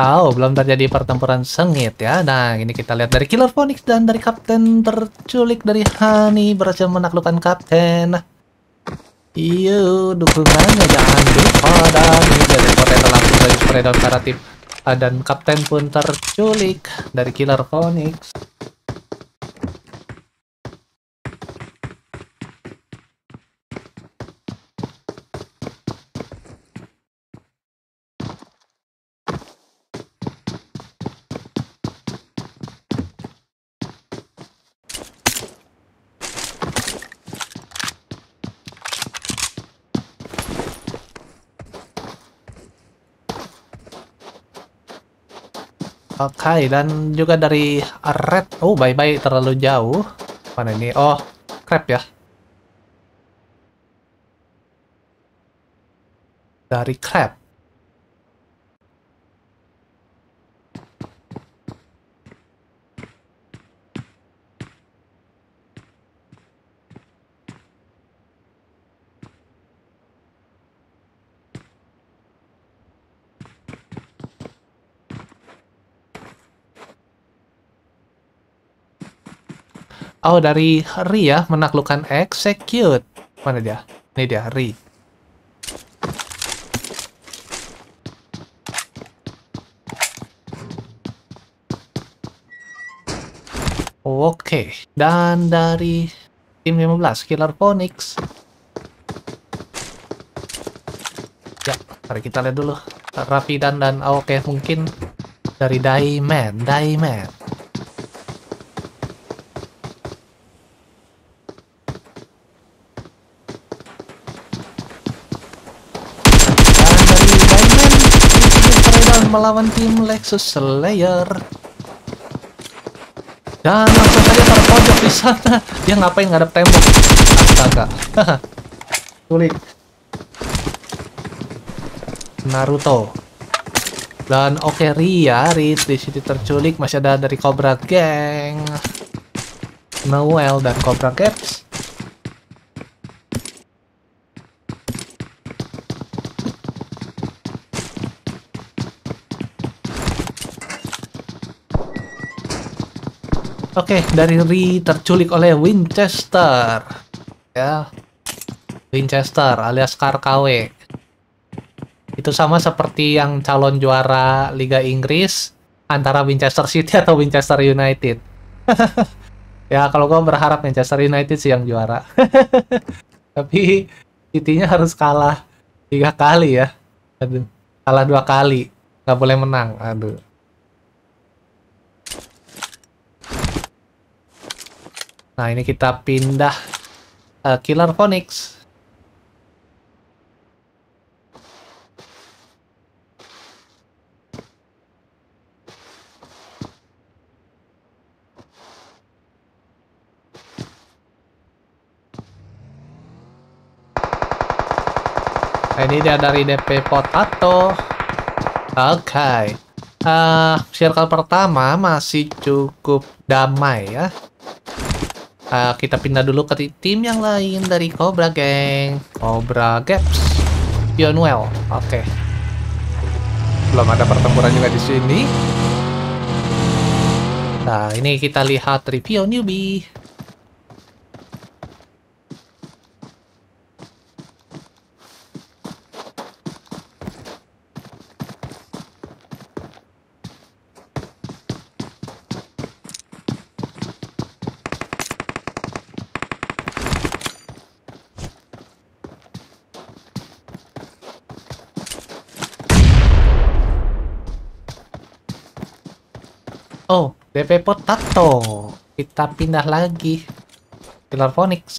Oh, belum terjadi pertempuran sengit ya. Nah, ini kita lihat dari Killer Phoenix dan dari Kapten terculik dari Hani berhasil menaklukkan Kapten. Iyo, dukungannya jangan lupa dan ini dari potato langsung dari Spreadon Karatif. Dan Kapten pun terculik dari Killer Phoenix. Oke, okay, dan juga dari red. Oh, bye-bye terlalu jauh. Mana ini? Oh, crab ya. Dari crab. Oh, dari Ri ya, menaklukkan execute. Mana dia? Ini dia, Ri. Oke, dan dari tim 15, Killer Phoenix. Ya, mari kita lihat dulu. Rapidan dan, oke okay, mungkin dari Diamond Diamond. Melawan tim Lexus Slayer. Dan langsung saja terpojok di sana. Dia ngapain ngadep tembok? Astaga. Sulit. Naruto. Dan oke Ria, Riz di sini terculik masih ada dari Cobra Gang. Noel dan Cobra Caps. Oke, dari Ri terculik oleh Winchester. Ya. Winchester alias KW. Itu sama seperti yang calon juara Liga Inggris antara Winchester City atau Winchester United. ya, kalau gua berharap Manchester United sih yang juara. Tapi City-nya harus kalah tiga kali ya. Aduh, kalah dua kali, nggak boleh menang. Aduh. Nah, ini kita pindah uh, Killer Phoenix. Nah, ini dia dari DP Potato. Oke. Okay. Uh, circle pertama masih cukup damai ya. Uh, kita pindah dulu ke tim yang lain dari Cobra Gang. Cobra Gaps. Pionuel. Oke. Okay. Belum ada pertempuran juga di sini. Nah, ini kita lihat review newbie. Oh, DP Potato. Kita pindah lagi. Killer Phoenix.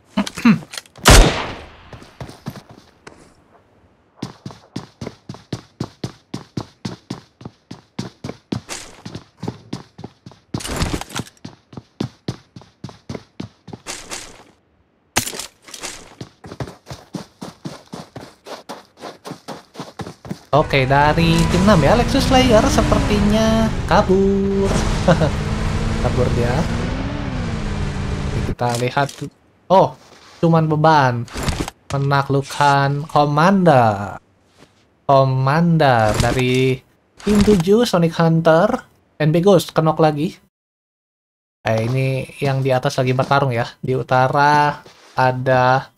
Oke, dari tim 6 ya, Lexus Slayer sepertinya kabur. kabur dia. Kita lihat. Oh, cuman beban. Menaklukkan Commander. Commander dari tim 7 Sonic Hunter. NB Ghost kenok lagi. Eh, ini yang di atas lagi bertarung ya. Di utara ada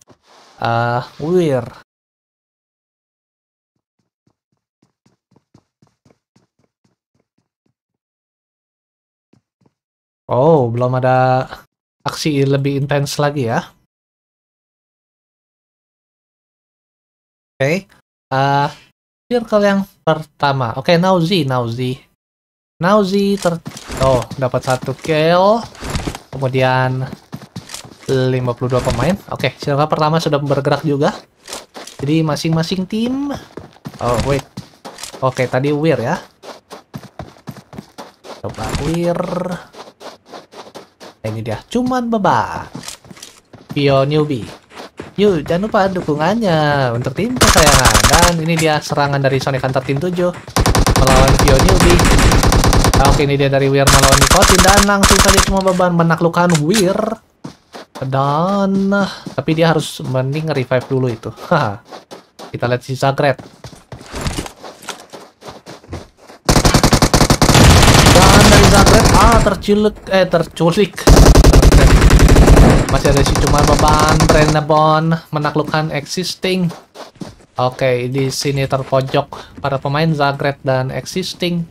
uh, Weir. Oh, belum ada aksi lebih intens lagi ya. Oke. Okay. Uh, circle yang pertama. Oke, okay, Nauzi, Nauzi. Nauzi ter... Oh, dapat satu kill. Kemudian 52 pemain. Oke, okay, circle pertama sudah bergerak juga. Jadi masing-masing tim... Oh, wait. Oke, okay, tadi Weir ya. Coba Weir ini dia cuman beban Pio newbie. Yuk jangan lupa dukungannya untuk tim kesayangan. Dan ini dia serangan dari Sonic Hunter Team 7 melawan Pio newbie. Nah, oke ini dia dari Weir melawan Nikotin. Dan langsung saja cuma beban menaklukkan Weir. Dan tapi dia harus mending revive dulu itu. Kita lihat si Zagret terculik eh terculik. Masih ada sih cuma beban Brenabon menaklukkan existing. Oke okay, di sini terpojok para pemain Zagreb dan existing.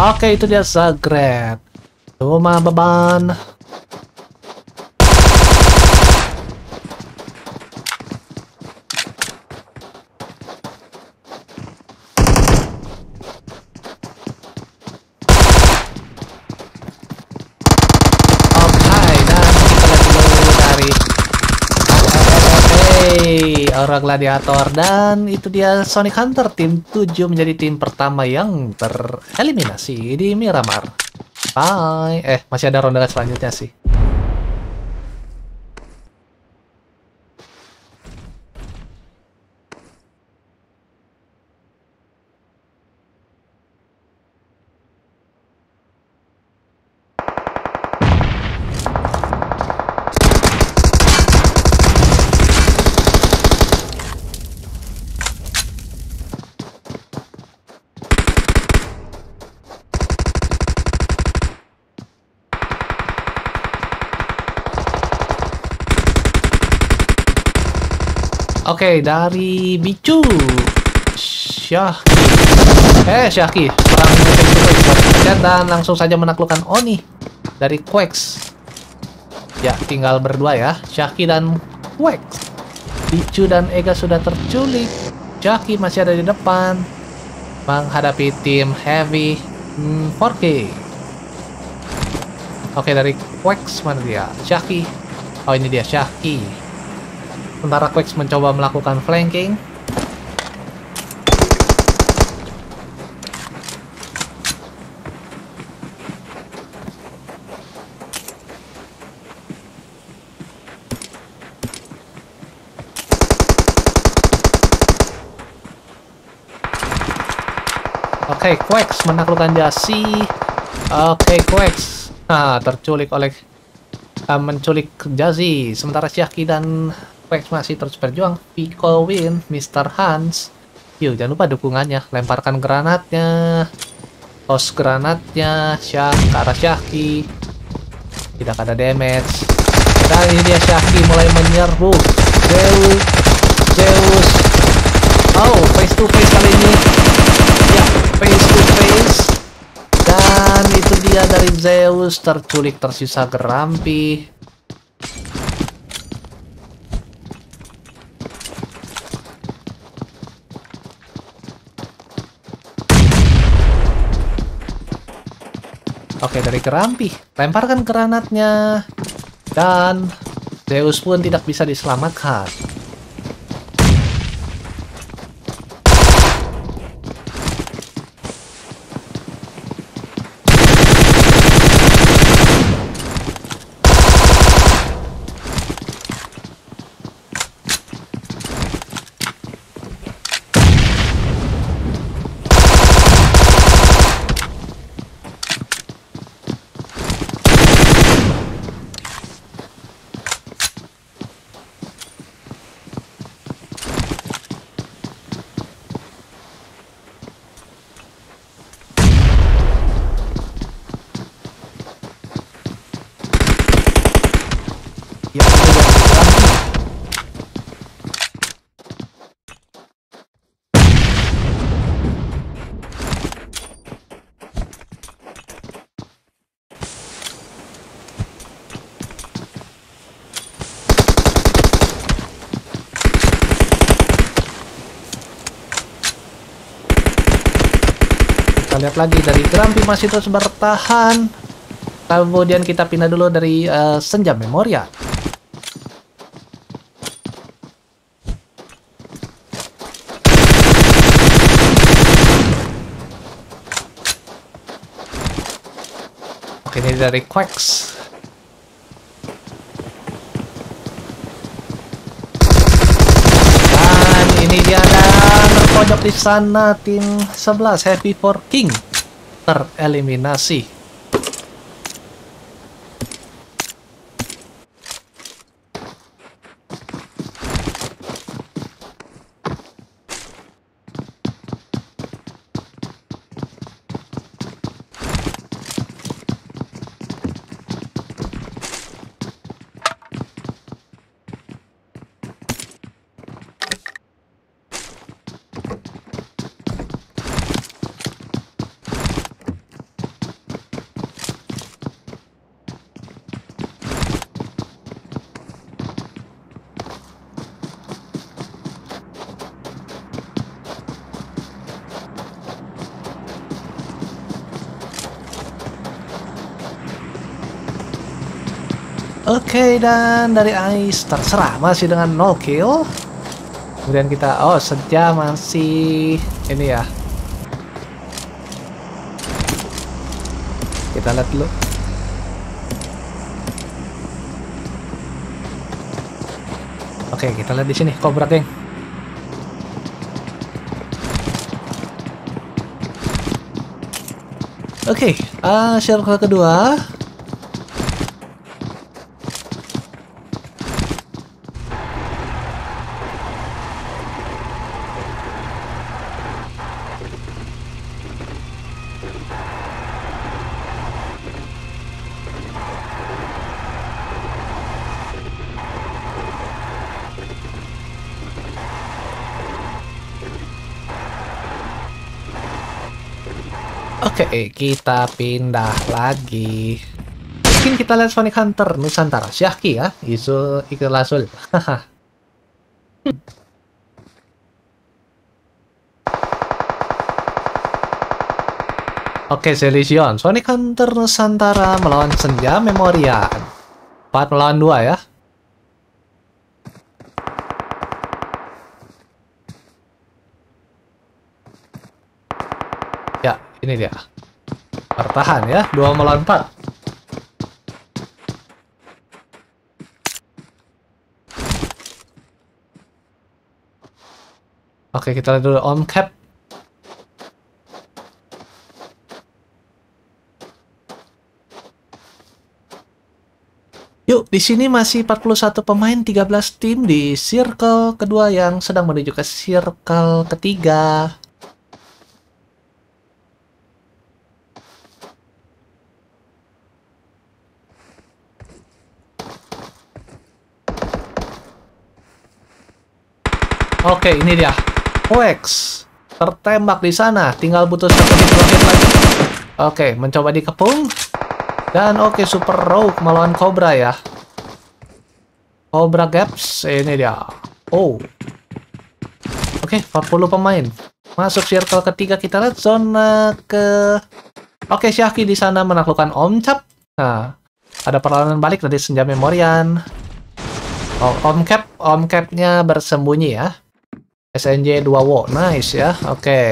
Oke, itu dia Zagreb. Dari Hey, orang gladiator dan itu dia Sonic Hunter tim 7 menjadi tim pertama yang tereliminasi di Miramar. Bye. Eh, masih ada ronde selanjutnya sih. Oke, dari Bicu. Syahki. Eh, Syahki. Buat dan langsung saja menaklukkan Oni dari Quex. Ya, tinggal berdua ya. Syahki dan Quex. Bicu dan Ega sudah terculik. Syahki masih ada di depan. Menghadapi tim Heavy hmm, 4K. Oke, dari Quex mana dia? Syahki. Oh, ini dia Syahki. Sementara Quex mencoba melakukan flanking. Oke, okay, Quex menaklukkan Jasi. Oke, okay, Quex. Nah, terculik oleh uh, menculik Jazi. Sementara Syahki dan Quex masih terus berjuang. Pico win, Mr. Hans. Yuk, jangan lupa dukungannya. Lemparkan granatnya. Tos granatnya. Syah ke arah Syahki. Tidak ada damage. Dan ini dia Syahki mulai menyerbu. Zeus. Zeus. Oh, face to face kali ini. Ya, face to face. Dan itu dia dari Zeus terculik tersisa Gerampi. Oke, dari Gerampi. Lemparkan granatnya. Dan Zeus pun tidak bisa diselamatkan. Ya, udah jangan lagi. Kita lihat lagi dari Grampi masih terus bertahan. Kemudian kita pindah dulu dari eh, Senja Memoria. Oke, ini dari Quax. Dan ini dia dan terpojok di sana tim 11 Heavy for King tereliminasi. Oke, dan dari Ais terserah masih dengan 0 kill. Kemudian kita, oh senja masih ini ya. Kita lihat dulu. Oke, kita lihat di sini Cobra geng. Oke, uh, circle kedua. Oke, kita pindah lagi. Mungkin kita lihat Sonic Hunter Nusantara. Syahki ya, isu ikhlasul. Oke, Selision. Sonic Hunter Nusantara melawan Senja Memorian. 4 melawan 2 ya. Ya, ini dia. Bertahan ya, 2 melawan 4. Oke, kita lihat dulu on cap. Yuk, di sini masih 41 pemain, 13 tim di circle kedua yang sedang menuju ke circle ketiga. Oke, ini dia. OX tertembak di sana. Tinggal butuh satu hit lagi. Oke, mencoba dikepung. Dan oke, Super Rogue melawan Cobra ya. Cobra Gaps, ini dia. Oh. Oke, 40 pemain. Masuk circle ketiga kita lihat zona ke Oke, Syahki di sana menaklukkan Om Cap. Nah, ada perlawanan balik dari Senja Memorian. Oh, Om Cap, Om Cap-nya bersembunyi ya. SNJ 2 wo. Nice ya. Oke.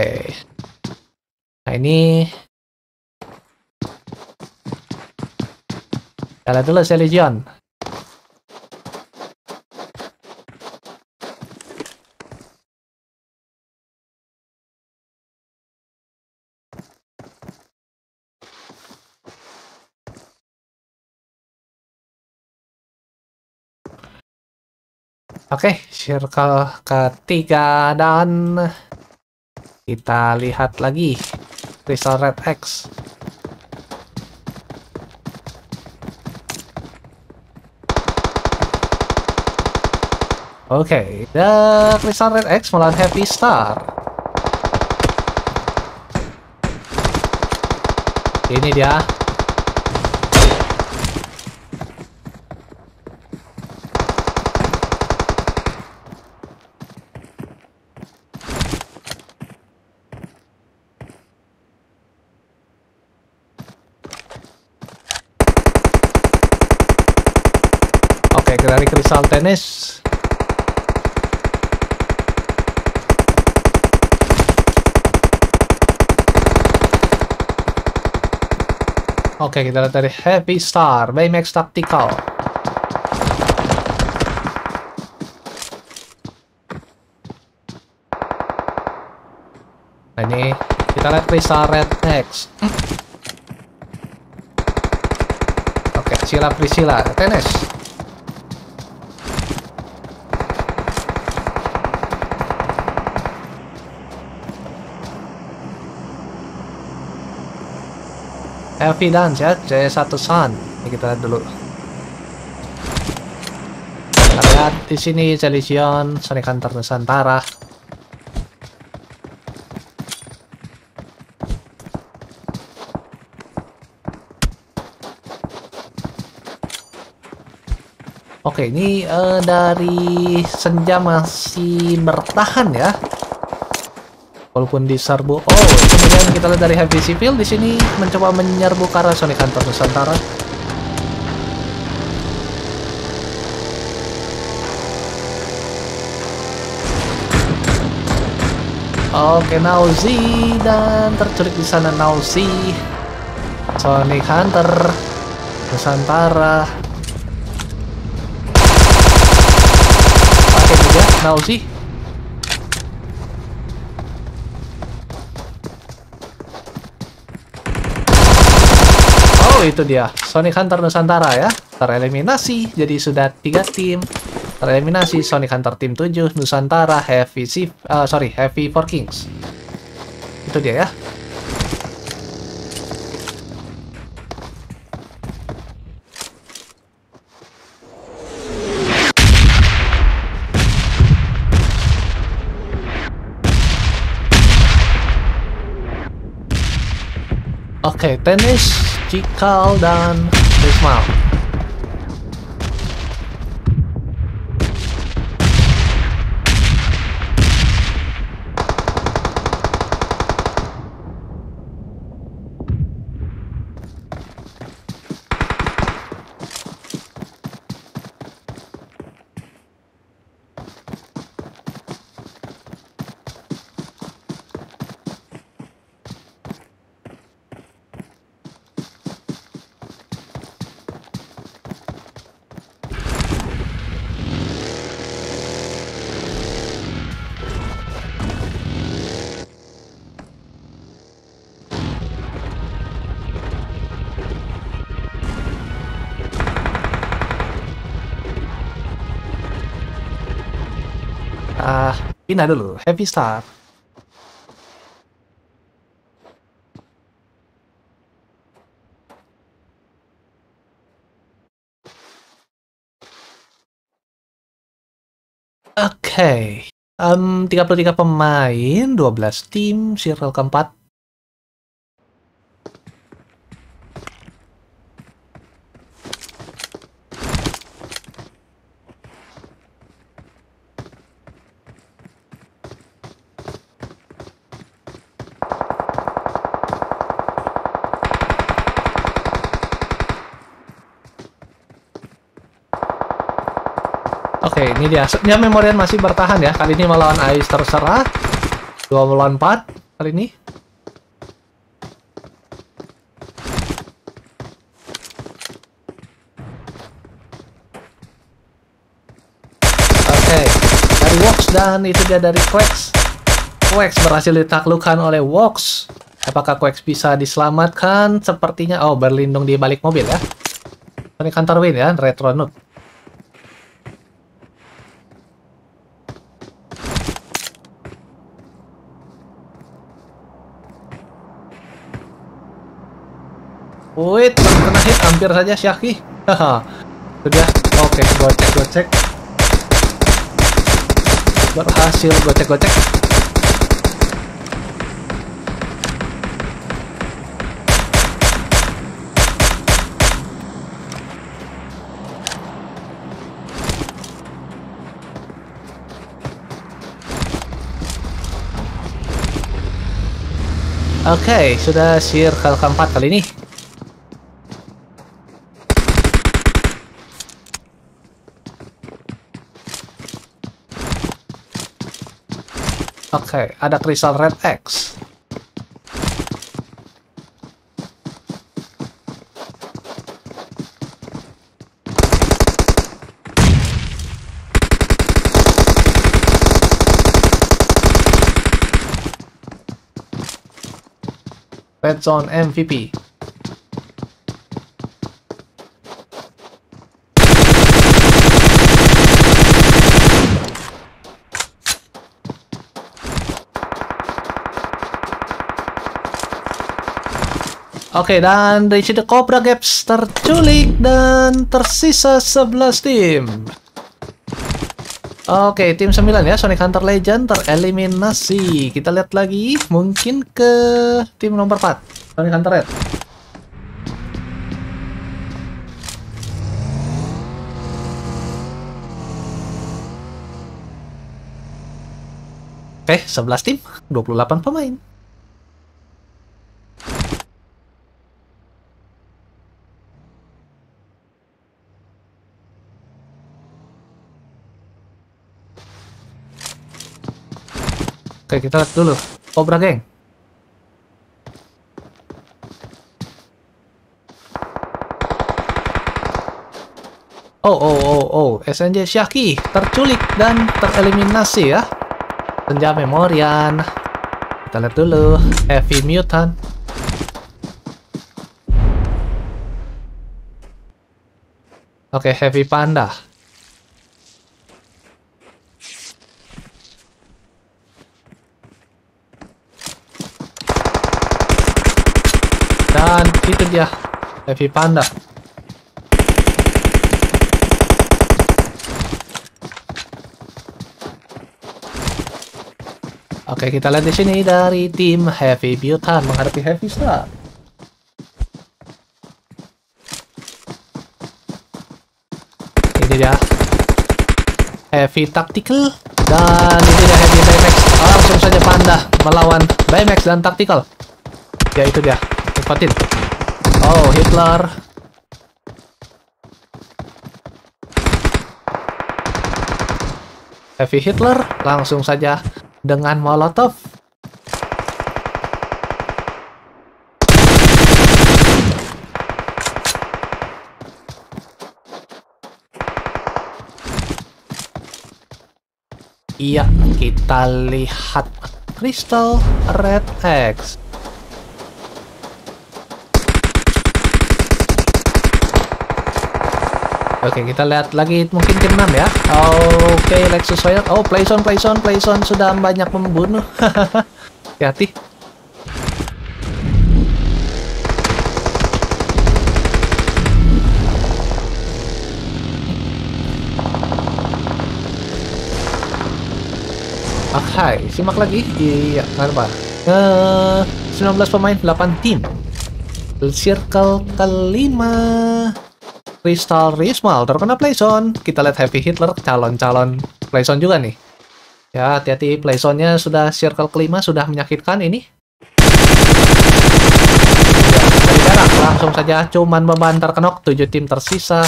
Nah, ini dulu Seligion. Oke, circle ketiga dan kita lihat lagi Crystal Red X. Oke, The Crystal Red X melawan Happy Star. Ini dia. Oke, Crystal Tennis. Oke, kita lihat dari Happy Star, Baymax Tactical. Nah, ini kita lihat Crystal Red X. Oke, Sila Priscilla, tenis. Heavy Dance ya, C1 Sun. Ini kita lihat dulu. Kita lihat di sini Celision, Sonic Hunter Nusantara. Oke, ini eh, dari Senja masih bertahan ya walaupun diserbu oh kemudian kita lihat dari heavy civil di sini mencoba menyerbu karena Sonic Hunter Nusantara Oke, okay, dan terculik di sana Nausi Sonic Hunter Nusantara. Pakai juga Nausi. Oh, itu dia. Sonic Hunter Nusantara ya. Tereliminasi. Jadi sudah tiga tim. Tereliminasi Sonic Hunter tim 7 Nusantara Heavy Sif uh, sorry Heavy Four Kings. Itu dia ya. Oke, okay, tenis, Cikal, dan Bismal. Ah, pindah dulu. Heavy Star. Oke. Okay. Um, 33 pemain, 12 tim, circle keempat. Oke, ini dia. Dia Memorian masih bertahan ya. Kali ini melawan Ais terserah. 2 melawan 4 kali ini. Oke, dari Wox dan itu dia dari Quex. Quex berhasil ditaklukkan oleh Wox. Apakah Quex bisa diselamatkan? Sepertinya, oh berlindung di balik mobil ya. Ini kantor win ya, Retronut. Wait, kena hit hampir saja Syaki. Haha. Sudah. Oke, gocek gocek. Berhasil gocek gocek. Oke, okay, sudah circle keempat kali ini. Oke, okay, ada kristal red X. Red Zone MVP. Oke, dan dari situ Cobra Gaps terculik dan tersisa 11 tim. Oke, tim 9 ya, Sonic Hunter Legend tereliminasi. Kita lihat lagi, mungkin ke tim nomor 4, Sonic Hunter Red. Oke, 11 tim, 28 pemain. Oke, kita lihat dulu. Cobra Gang. Oh, oh, oh, oh. SNJ Syaki terculik dan tereliminasi ya. Senja Memorian. Kita lihat dulu. Heavy Mutant. Oke, Heavy Panda. Itu dia, Heavy Panda. Oke, kita lihat di sini dari tim Heavy Mutant menghadapi Heavy Star. Ini dia Heavy Tactical dan ini dia Heavy Baymax. Langsung saja Panda melawan Baymax dan Tactical. Ya itu dia, ikutin. Oh, Hitler. Heavy Hitler langsung saja dengan Molotov. Iya, kita lihat Crystal Red X. Oke, kita lihat lagi mungkin ke 6 ya. Oke, Lexus Fire. Oh, Playzone, Playzone, Playzone sudah banyak membunuh. Hati-hati. Oke, simak lagi. Iya, apa. Eh, 19 pemain, 8 tim. Circle kelima. Crystal Rismal terkena Playzone. Kita lihat Heavy Hitler calon-calon Playzone juga nih. Ya, hati-hati Playzone-nya sudah circle kelima sudah menyakitkan ini. Ya, dari langsung saja cuman beban terkenok 7 tim tersisa.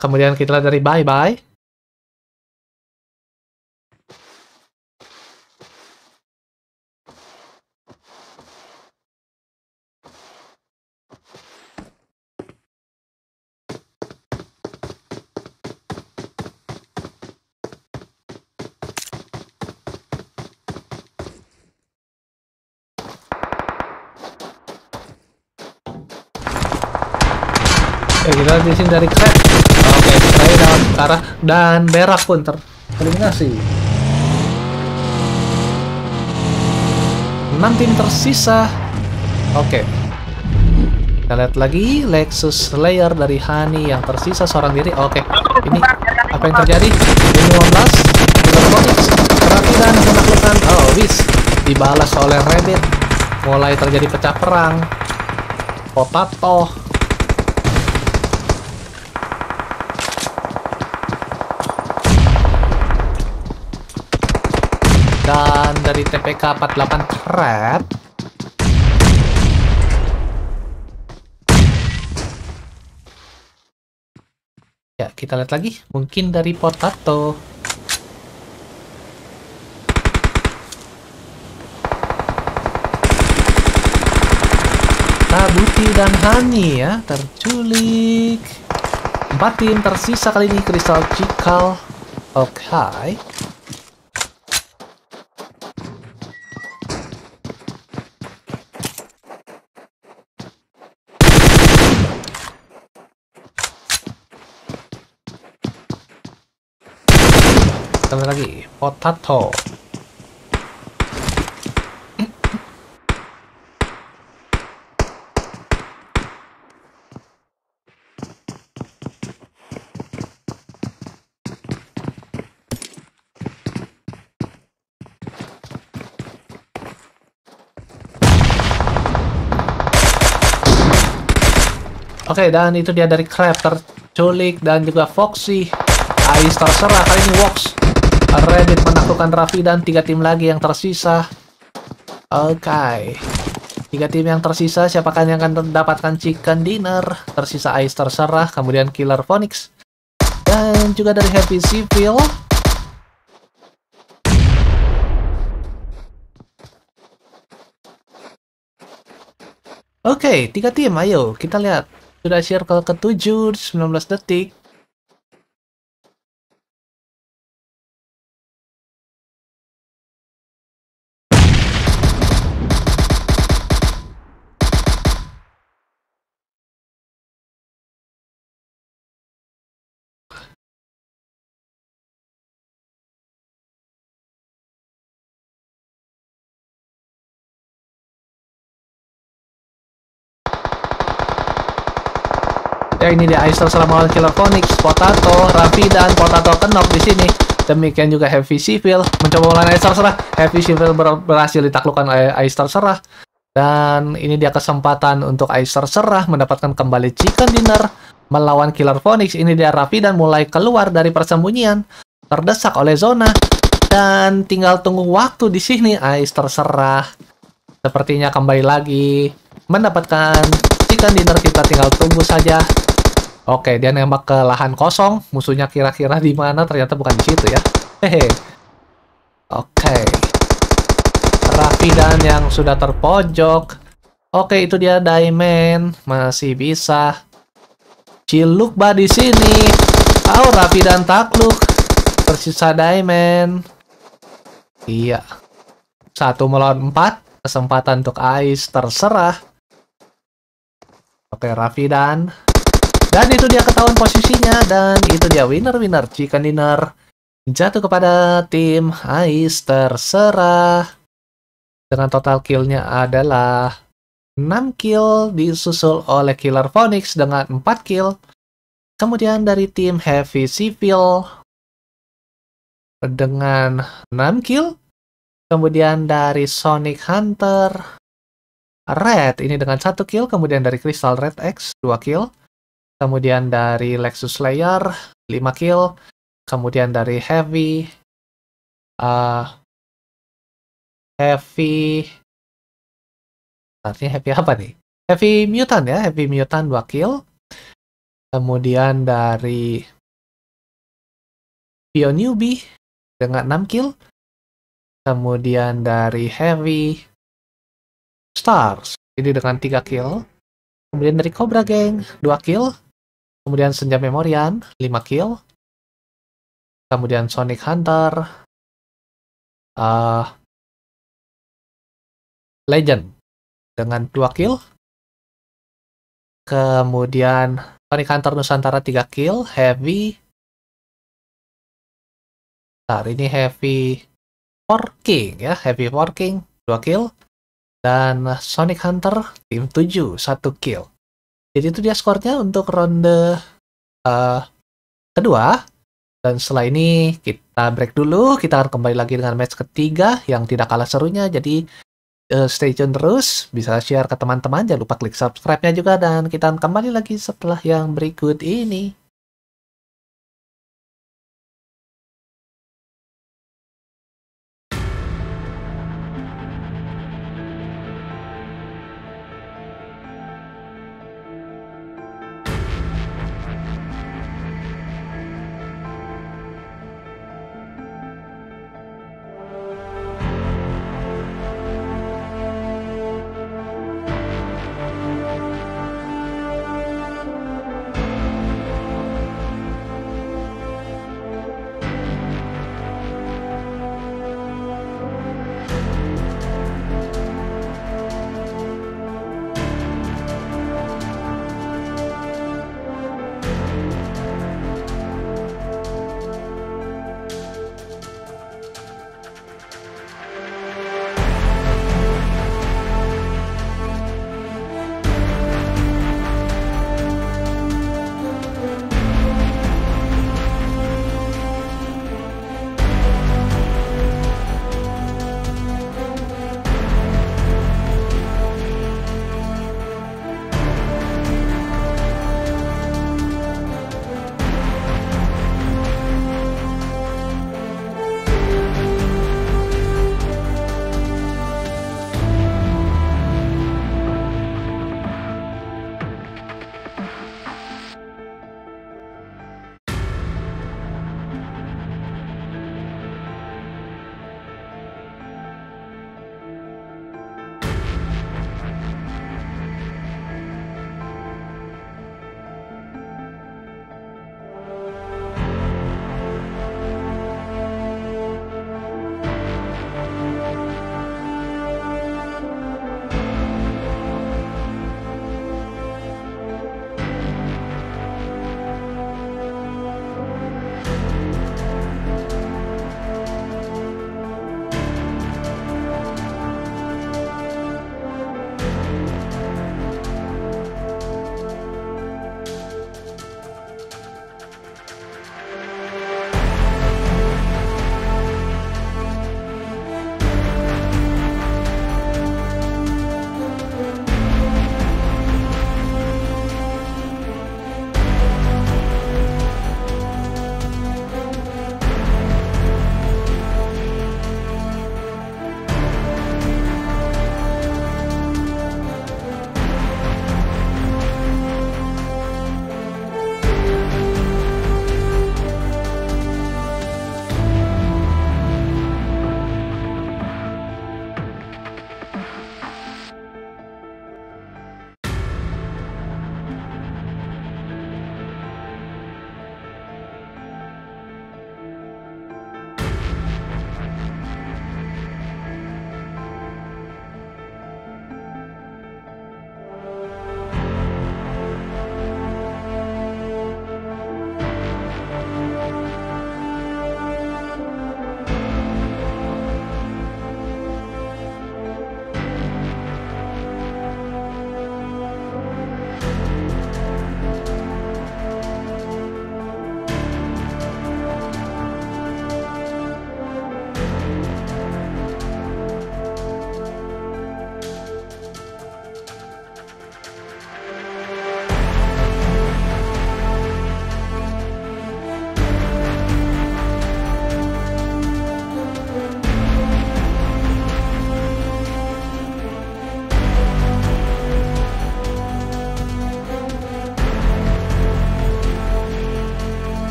Kemudian kita lihat dari bye-bye. Oke, kita sini dari Crab. Oke, spray dalam arah dan berak pun tereliminasi. 6 tim tersisa. Oke. Kita lihat lagi Lexus Slayer dari Hani yang tersisa seorang diri. Oke. Ini apa yang terjadi? Ini 15 Electronics Rafi dan menaklukkan Oh, wis dibalas oleh Rabbit. Mulai terjadi pecah perang. Potato dan dari TPK 48 Crab ya kita lihat lagi. Mungkin dari Potato. Tabuti dan Hani ya terculik. Empat tim tersisa kali ini Crystal Cikal. Oke okay. Sekali lagi potato Oke, dan itu dia dari Crab terculik dan juga Foxy. Ais terserah kali ini Wox. Reddit menaklukkan Raffi dan tiga tim lagi yang tersisa. Oke. Okay. Tiga tim yang tersisa, siapakah yang akan mendapatkan chicken dinner? Tersisa Ice terserah, kemudian Killer Phoenix, juga dari Heavy Civil. Oke, tiga tim, ayo kita lihat. Sudah circle ke-7, 19 detik. Ya ini dia Aister selama melawan Killer Phoenix, Potato, Raffi dan Potato kenok di sini. Demikian juga Heavy Civil mencoba melawan Aister Serah. Heavy Civil ber berhasil ditaklukkan oleh Aister Serah. Dan ini dia kesempatan untuk Aister Serah mendapatkan kembali chicken dinner melawan Killer Phoenix. Ini dia Raffi dan mulai keluar dari persembunyian, terdesak oleh zona dan tinggal tunggu waktu di sini Aister Serah. Sepertinya kembali lagi mendapatkan chicken dinner kita tinggal tunggu saja Oke, dia nembak ke lahan kosong. Musuhnya kira-kira di mana? Ternyata bukan di situ ya. Hehe. Oke. Rafidan yang sudah terpojok. Oke, itu dia Diamond. Masih bisa. Cilukba di sini. Oh, Rafidan takluk. Tersisa Diamond. Iya. Satu melawan empat. Kesempatan untuk Ais terserah. Oke, Rafidan. Dan itu dia ketahuan posisinya dan itu dia winner-winner chicken dinner. Jatuh kepada tim Ais terserah. Dengan total killnya adalah 6 kill disusul oleh Killer Phoenix dengan 4 kill. Kemudian dari tim Heavy Civil dengan 6 kill. Kemudian dari Sonic Hunter Red ini dengan 1 kill. Kemudian dari Crystal Red X 2 kill kemudian dari Lexus Slayer 5 kill, kemudian dari Heavy uh, Heavy artinya Heavy apa nih? Heavy Mutant ya, Heavy Mutant 2 kill. Kemudian dari Pio Newbie dengan 6 kill. Kemudian dari Heavy Stars ini dengan 3 kill. Kemudian dari Cobra Gang 2 kill. Kemudian Senja Memorian, 5 kill. Kemudian Sonic Hunter. Uh, Legend dengan 2 kill. Kemudian Sonic Hunter Nusantara 3 kill. Heavy. Nah, ini Heavy Forking ya. Heavy Forking 2 kill. Dan Sonic Hunter tim 7 1 kill. Jadi itu dia skornya untuk ronde uh, kedua. Dan setelah ini kita break dulu. Kita akan kembali lagi dengan match ketiga yang tidak kalah serunya. Jadi uh, stay tune terus. Bisa share ke teman-teman. Jangan lupa klik subscribe-nya juga. Dan kita akan kembali lagi setelah yang berikut ini.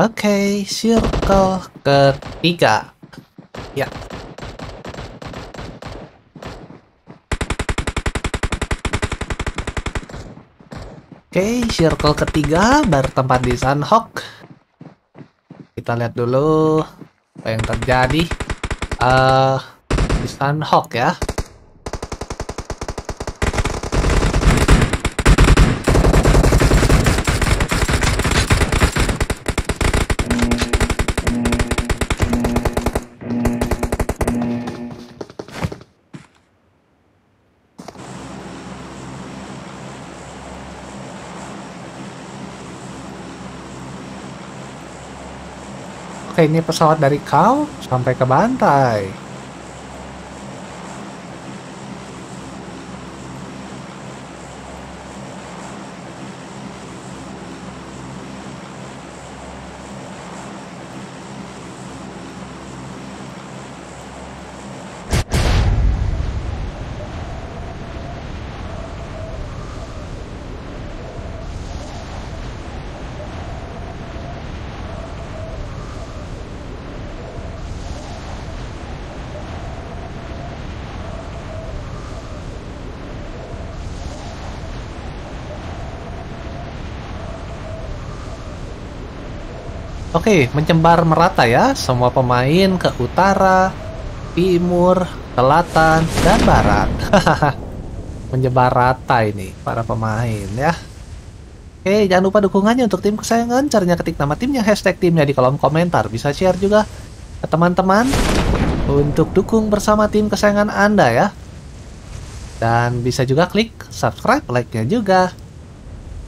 Oke, circle ketiga. Ya. Oke, circle ketiga bertempat di Sunhawk. Kita lihat dulu apa yang terjadi. Uh, di Sunhawk ya. Ini pesawat dari kau sampai ke bantai. Oke, menyebar merata ya semua pemain ke utara, timur, selatan, dan barat. menyebar rata ini para pemain ya. Oke, jangan lupa dukungannya untuk tim kesayangan. Caranya ketik nama timnya, hashtag timnya di kolom komentar. Bisa share juga ke teman-teman untuk dukung bersama tim kesayangan Anda ya. Dan bisa juga klik subscribe, like-nya juga.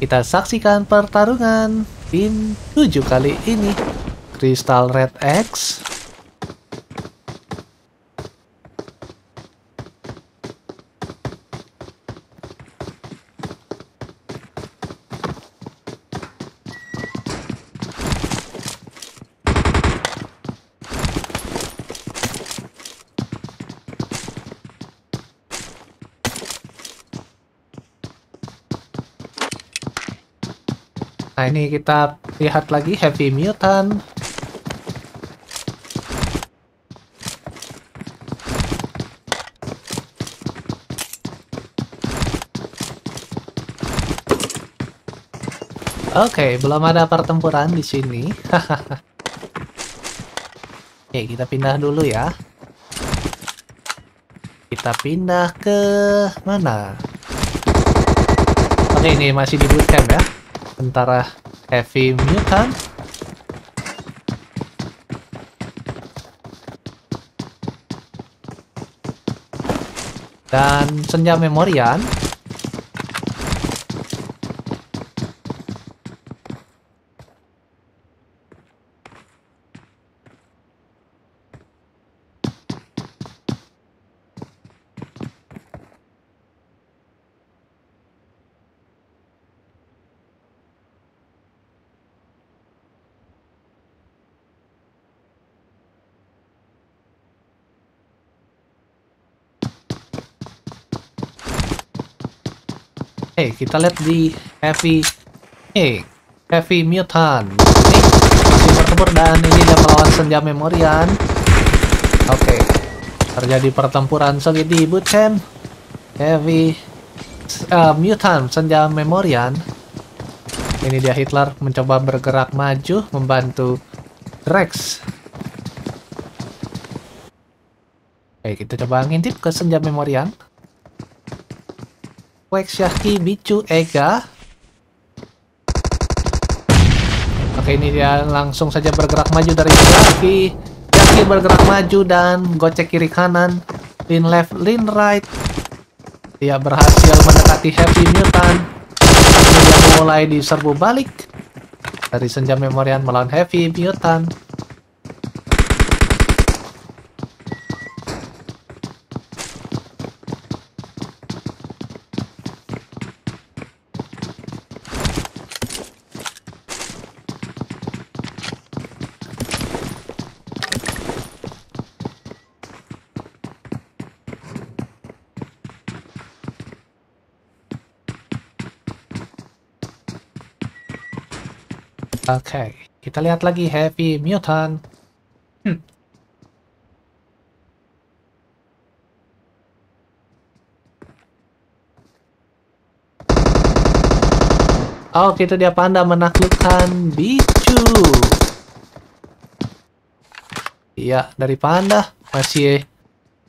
Kita saksikan pertarungan tim 7 kali ini. Crystal Red X. Nah ini kita lihat lagi Heavy Mutant. Oke, belum ada pertempuran di sini. Oke, kita pindah dulu ya. Kita pindah ke mana? Oke, ini masih di bootcamp ya. Antara Heavy Mutant dan Senja Memorian Hey, kita lihat di Heavy Hey, Heavy Mutant. Ini masih bertempur dan ini dia melawan Senja Memorian. Oke. Terjadi pertempuran segi di bootcamp. Heavy uh, Mutant Senja Memorian. Ini dia Hitler mencoba bergerak maju membantu Rex. Oke, kita coba ngintip ke Senja Memorian. Wek Syahki Bicu Ega. Oke ini dia langsung saja bergerak maju dari Syahki. Syahki bergerak maju dan gocek kiri kanan. Lin left, lin right. Dia berhasil mendekati Heavy Mutant. Dia mulai diserbu balik Dari Senja Memorian melawan Heavy Mutant Oke. Okay. kita lihat lagi Heavy Mutant. Hmm. Oke, itu dia Panda menaklukkan Bicu. Iya, dari Panda masih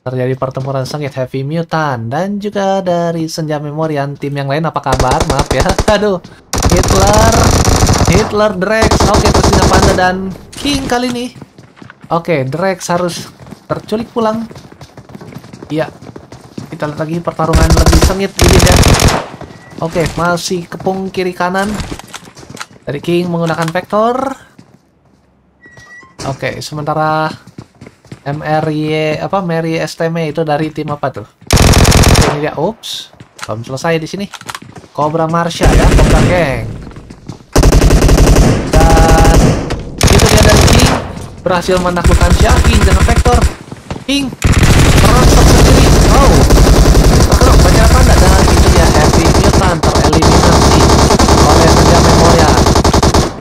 terjadi pertempuran sengit Heavy Mutant dan juga dari Senja Memorian tim yang lain apa kabar? Maaf ya. Aduh. Hitler, Hitler Drex. Oke, tersisa Panda dan King kali ini. Oke, Drex harus terculik pulang. Iya. Kita lihat lagi pertarungan lebih sengit ini ya. Oke, masih kepung kiri kanan. Dari King menggunakan vektor. Oke, sementara MRY apa Mary STM itu dari tim apa tuh? Ini dia. Ups. Belum selesai di sini. Cobra Marsha ya, Cobra Gang. Dan itu dia dari King berhasil menaklukkan King dengan vektor. King merosot sendiri. Oh, terkerok banyak panda dan itu dia Heavy Mutant tereliminasi oleh Senja Memorial.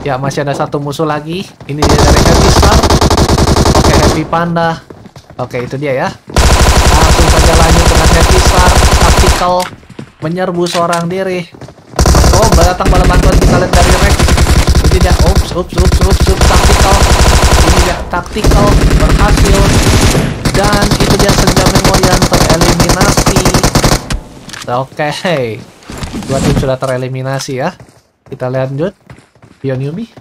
Ya, masih ada satu musuh lagi. Ini dia dari Heavy Star. Oke, Heavy Panda. Oke, itu dia ya. Langsung saja lanjut dengan Heavy Star. Tactical. Menyerbu seorang diri. Oh, datang bala bantuan kita lihat dari Rex. Ini dia. Ups, ups, ups, ups, ups. Tactical. Tactical. Berhasil. Dan itu dia senja memorian tereliminasi. Oke. Dua tim sudah tereliminasi ya. Kita lanjut. Bio newbie.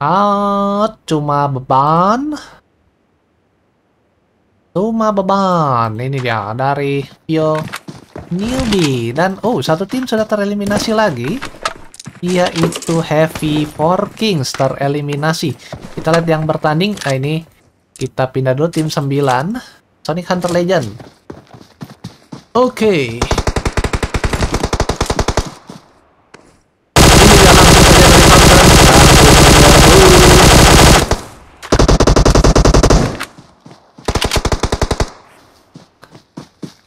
Ah, cuma beban. Cuma beban. Ini dia dari Pio Newbie. Dan oh, satu tim sudah tereliminasi lagi. Yaitu Heavy Four Kings tereliminasi. Kita lihat yang bertanding. Nah ini kita pindah dulu tim 9. Sonic Hunter Legend. Oke. Okay.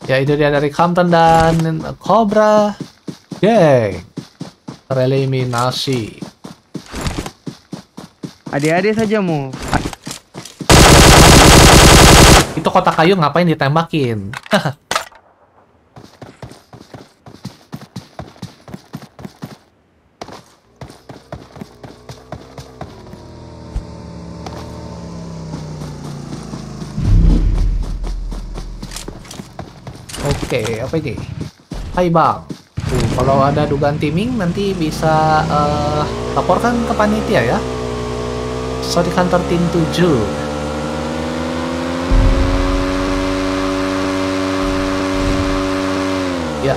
Ya itu dia dari Compton dan Cobra Gang tereliminasi. Adik-adik saja mu. Itu kotak kayu ngapain ditembakin? Ini? Hai bang. Tuh, kalau ada dugaan timing nanti bisa uh, laporkan ke panitia ya. Sorry kantor tim 7. Ya.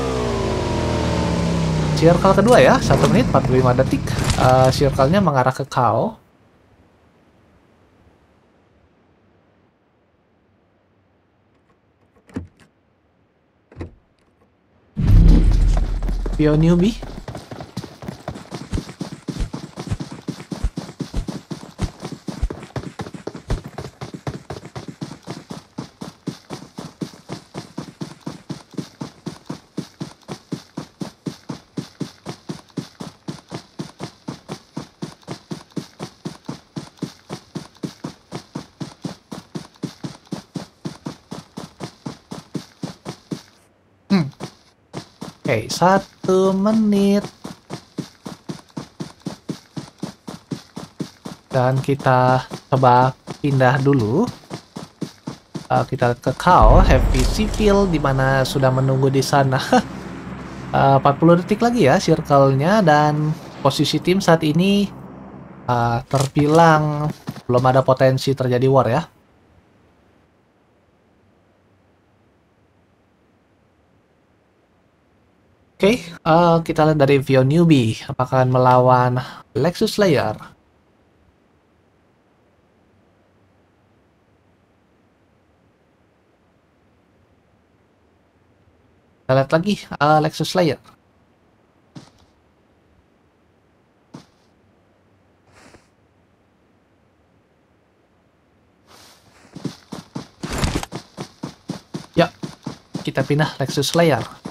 Circle kedua ya, 1 menit 45 detik. Uh, circle-nya mengarah ke kau. Pio newbie. Oke, satu menit. Dan kita coba pindah dulu. Uh, kita ke Kau, Heavy Civil, di mana sudah menunggu di sana. uh, 40 detik lagi ya circle-nya, dan posisi tim saat ini uh, terbilang belum ada potensi terjadi war ya. Oke, okay, uh, kita lihat dari view newbie. Apakah melawan Lexus Slayer? Kita lihat lagi uh, Lexus Slayer. kita pindah Lexus Slayer.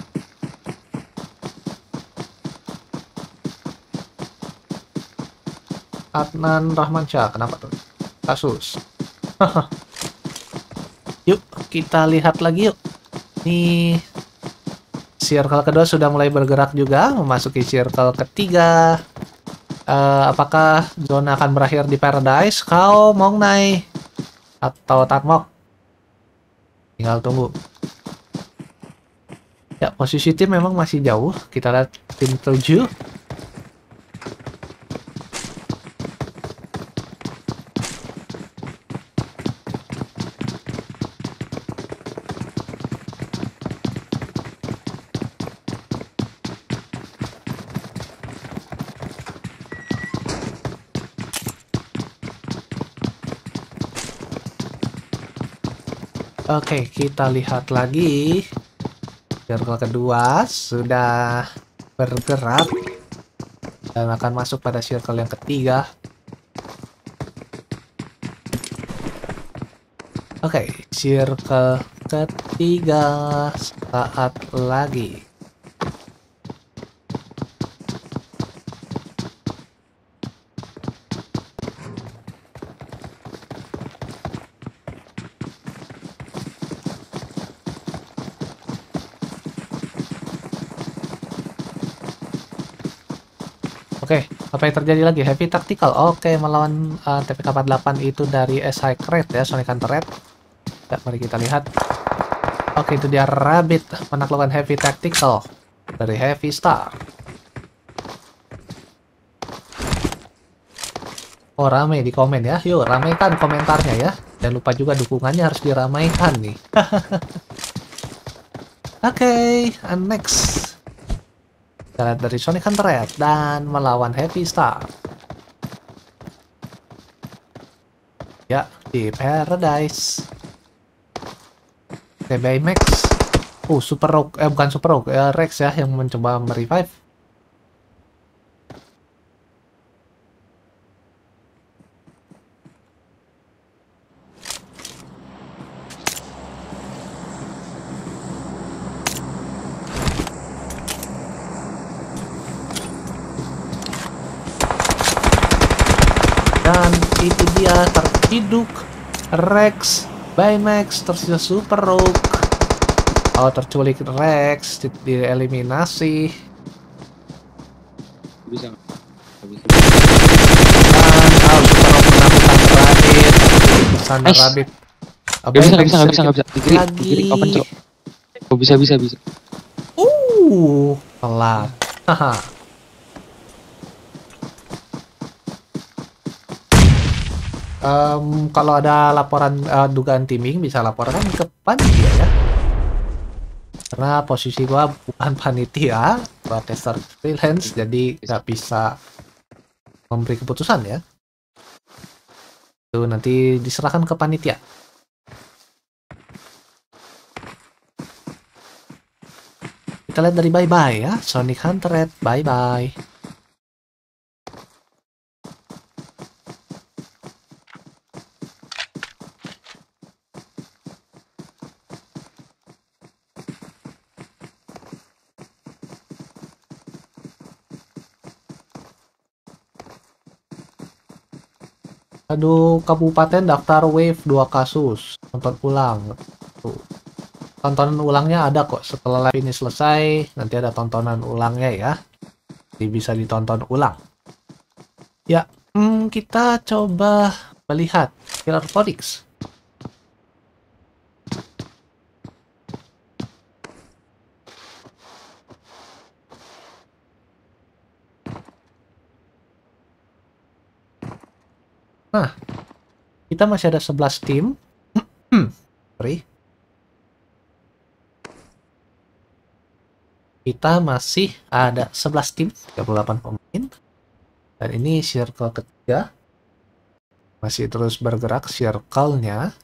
Adnan Rahmansyah, kenapa tuh? Kasus. yuk, kita lihat lagi yuk. Ini circle kedua sudah mulai bergerak juga, memasuki circle ketiga. Uh, apakah zona akan berakhir di Paradise? Kau mau naik atau Tatmok? Tinggal tunggu. Ya, posisi tim memang masih jauh. Kita lihat tim 7 Oke, kita lihat lagi. Circle kedua sudah bergerak dan akan masuk pada circle yang ketiga. Oke, circle ketiga saat lagi. Oke, apa yang terjadi lagi? Heavy Tactical. Oke, melawan uh, TPK-48 itu dari SI Crate ya, Sonic Hunter Red. Ya, mari kita lihat. Oke, itu dia Rabbit menaklukkan Heavy Tactical dari Heavy Star. Oh, rame di komen ya. Yuk, ramaikan komentarnya ya. Jangan lupa juga dukungannya harus diramaikan nih. Oke, okay, next. Kita lihat dari Sonic Hunter Red dan melawan Heavy Star. Ya, di Paradise. TBI Max. Oh, Super Rogue. Eh, bukan Super Rogue. Eh, Rex ya, yang mencoba merevive. Dan itu dia terciduk Rex, Baymax, tersisa Super Rogue. Oh, terculik Rex, di dieliminasi. Bisa. Bisa. Dan oh, Super Rogue menaklukkan Rabbit. Sana Nice. Rabbit. Gak bisa, gak bisa, gak bisa, gak bisa. Di kiri, Lagi. di kiri, open, cok. Oh, bisa, bisa, bisa. Uh, pelat. Haha. Em, kalau ada laporan eh, dugaan timing bisa laporkan ke panitia ya. Karena posisi gua bukan panitia, gua tester freelance jadi nggak bisa memberi keputusan ya. Itu nanti diserahkan ke panitia. Kita lihat dari bye-bye ya, Sonic Hunter Red, bye-bye. Aduh, kabupaten daftar wave 2 kasus. Tonton ulang. Tuh. Tontonan ulangnya ada kok. Setelah live ini selesai, nanti ada tontonan ulangnya ya. Jadi bisa ditonton ulang. Ya, hmm, kita coba melihat Killer Codex. Nah, kita masih ada 11 tim. Sorry. Kita masih ada 11 tim, 38 pemain. Dan ini circle ketiga. Masih terus bergerak circle-nya.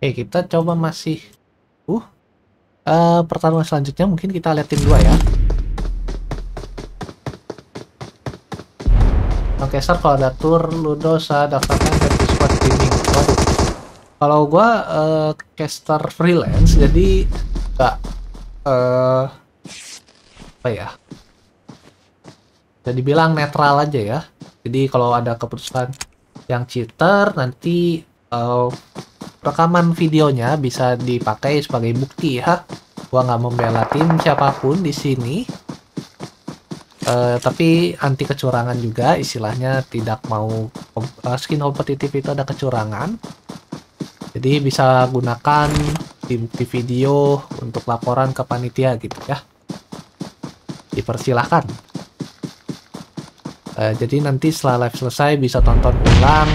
Oke, kita coba masih uh eh, pertarungan selanjutnya mungkin kita lihat tim dua ya. Oke, Star kalau ada tour Ludo saya daftarkan ke Discord Gaming. Waduh. Kalau gua eh, caster freelance jadi nggak eh apa ya? Jadi bilang netral aja ya. Jadi kalau ada keputusan yang cheater nanti eh, rekaman videonya bisa dipakai sebagai bukti ya. Gua nggak membela tim siapa pun di sini. Eh, tapi anti kecurangan juga istilahnya tidak mau eh, skin kompetitif itu ada kecurangan. Jadi bisa gunakan bukti video untuk laporan ke panitia gitu ya. Dipersilahkan. Eh, jadi nanti setelah live selesai bisa tonton ulang,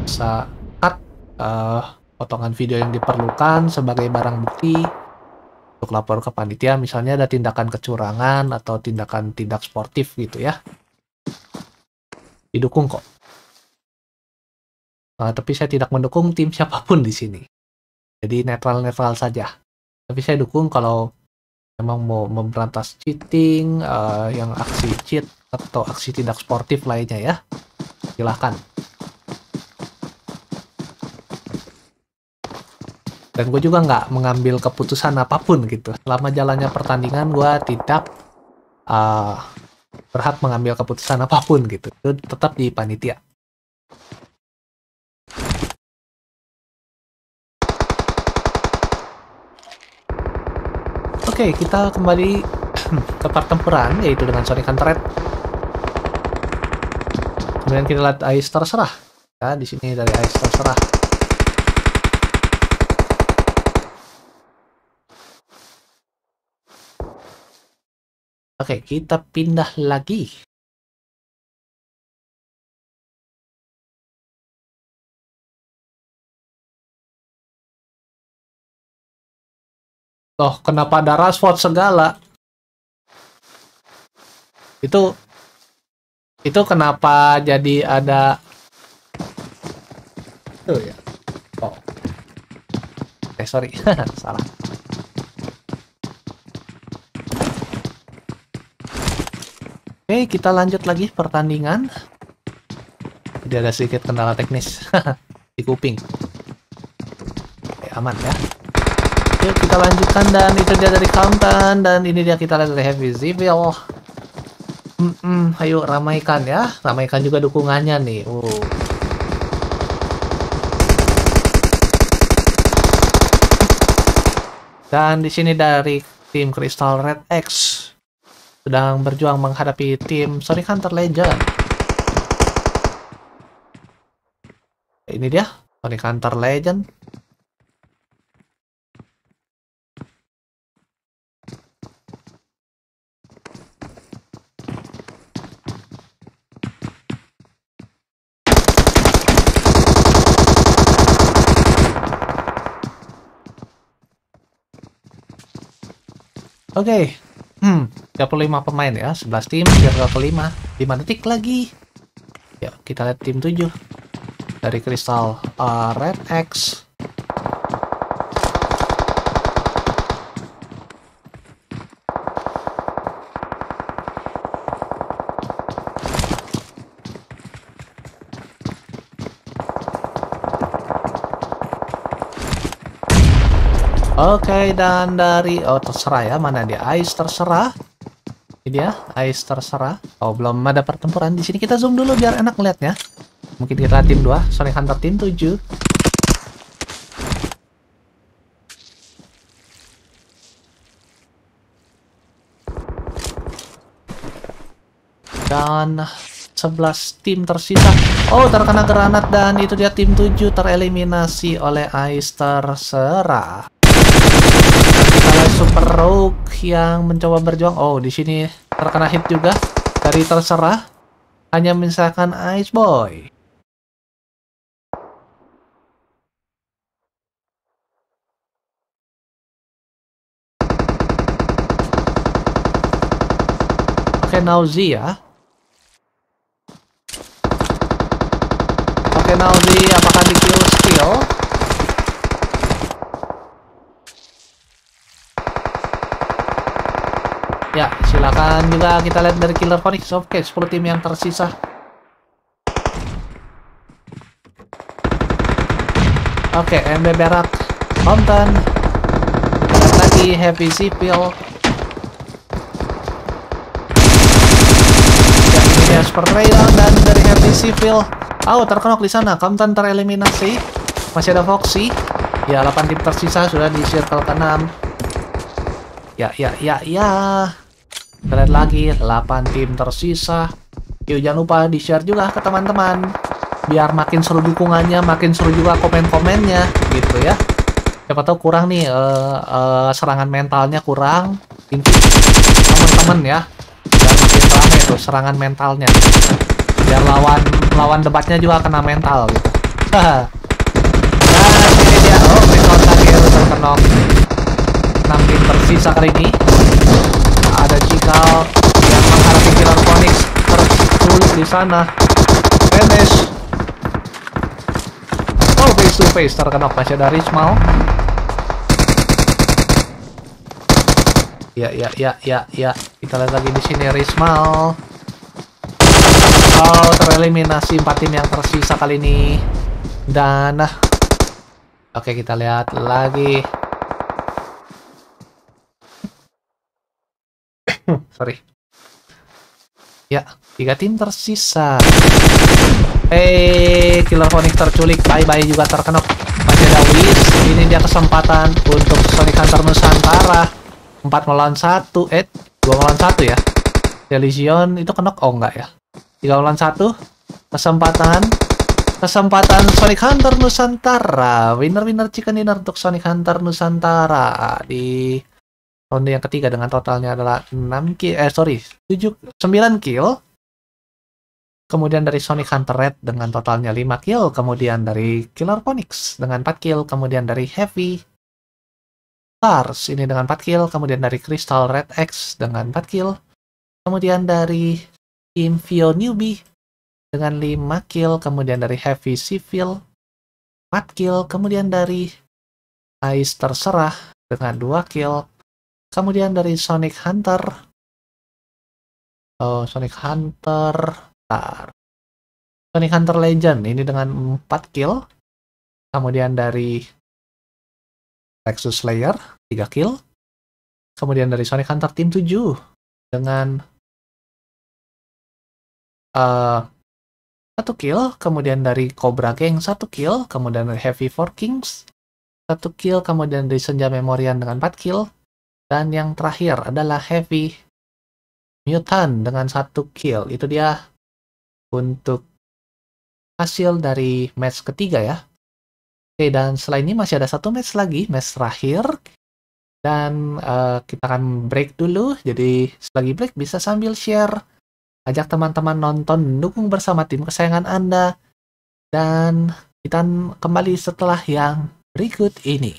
bisa eh, potongan video yang diperlukan sebagai barang bukti untuk lapor ke panitia. Misalnya ada tindakan kecurangan atau tindakan tidak sportif gitu ya. Didukung kok. Nah, tapi saya tidak mendukung tim siapa pun di sini. Jadi netral netral saja. Tapi saya dukung kalau memang mau memberantas cheating eh, yang aksi cheat atau aksi tidak sportif lainnya ya. Silahkan dan gue juga nggak mengambil keputusan apa pun gitu selama jalannya pertandingan gue tidak uh, berhak mengambil keputusan apa pun gitu itu tetap di panitia Oke, kita kembali ke pertempuran yaitu dengan Sonic Hunter Red. Kemudian kita lihat Ice terserah. Ya, di sini dari Ice terserah. Oke, kita pindah lagi. Loh, kenapa ada Rashford segala? Itu itu kenapa jadi ada Tuh ya. Oh. Eh, sorry. Salah. Oke, kita lanjut lagi pertandingan. Jadi ada sedikit kendala teknis di kuping. Oke, aman ya. Yuk kita lanjutkan dan itu dia dari Countdown dan ini dia kita lihat dari Heavy Zivil. Hmm, hmm, ayo ramaikan ya, ramaikan juga dukungannya nih. Uh. Dan di sini dari tim Crystal Red X sedang berjuang menghadapi tim Sonic Hunter Legend. Ini dia Sonic Hunter Legend. Oke, Hmm, 35 pemain ya, 11 tim, biar ke 5, 5 detik lagi. Ya, kita lihat tim 7 dari Crystal uh, Red X. Oke, dan dari oh terserah ya, mana dia? Ice terserah. Ini dia, Ice terserah. Oh, belum ada pertempuran di sini. Kita zoom dulu biar enak lihatnya. Mungkin kita tim 2, Sonic Hunter tim 7. Dan 11 tim tersisa. Oh, terkena granat dan itu dia tim 7 tereliminasi oleh Ice terserah. Super Rogue yang mencoba berjuang, oh di sini terkena hit juga dari terserah. Hanya misalkan Ice Boy. Oke, Nauzi ya. Oke, Nauzi apakah di kill steal? Ya, silakan juga kita lihat dari Killer Phoenix. Oke, 10 tim yang tersisa. Oke, MB Berak, Mountain. Lagi Heavy Civil. Ya, ini dia Down dan dari Heavy Civil. Oh, terkenok di sana. Compton tereliminasi. Masih ada Foxy. Ya, 8 tim tersisa sudah di circle ke-6. Ya, ya, ya, ya. Kita lagi, 8 tim tersisa. Yuk, jangan lupa di-share juga ke teman-teman. Biar makin seru dukungannya, makin seru juga komen-komennya, gitu ya. Siapa tahu kurang nih, eh, eh, serangan mentalnya kurang. Teman-teman ya. Biar makin rame tuh serangan mentalnya. Biar lawan lawan debatnya juga kena mental gitu. Dan ini dia, oh, Recon Tagel terkenok 6 tim tersisa kali ini ada Cikal yang menghadapi Killer Phoenix tersulit di sana. Finish oh face to face terkenok masih ada Rismal ya ya ya ya ya. Kita lihat lagi di sini Rismal oh tereliminasi 4 tim yang tersisa kali ini. Dan nah, oke kita lihat lagi sorry. Ya, tiga tim tersisa. Eh, Killer Phoenix terculik. Bye-bye juga terkenok. Masih ada Wiz. Ini dia kesempatan untuk Sonic Hunter Nusantara. 4 melawan 1. Eh, 2 melawan 1 ya. Delision itu kenok. Oh, enggak ya. 3 melawan 1. Kesempatan. Kesempatan Sonic Hunter Nusantara. Winner-winner chicken dinner untuk Sonic Hunter Nusantara. Di ronde yang ketiga dengan totalnya adalah 6 kill eh sorry 7 9 kill. Kemudian dari Sonic Hunter Red dengan totalnya 5 kill. Kemudian dari Killer Phoenix dengan 4 kill. Kemudian dari Heavy Stars ini dengan 4 kill. Kemudian dari Crystal Red X dengan 4 kill. Kemudian dari Team Newbie dengan 5 kill. Kemudian dari Heavy Civil 4 kill. Kemudian dari Ice Terserah dengan 2 kill Kemudian dari Sonic Hunter. Oh, Sonic Hunter. Bentar. Sonic Hunter Legend ini dengan 4 kill. Kemudian dari Lexus Slayer 3 kill. Kemudian dari Sonic Hunter Team 7 dengan uh, satu kill, kemudian dari Cobra Gang satu kill, kemudian dari Heavy Four Kings satu kill, kemudian dari Senja Memorian dengan 4 kill, dan yang terakhir adalah Heavy Mutant dengan satu kill. Itu dia untuk hasil dari match ketiga ya. Oke, dan selain ini masih ada satu match lagi, match terakhir. Dan uh, kita akan break dulu. Jadi selagi break bisa sambil share. Ajak teman-teman nonton, dukung bersama tim kesayangan Anda. Dan kita kembali setelah yang berikut ini.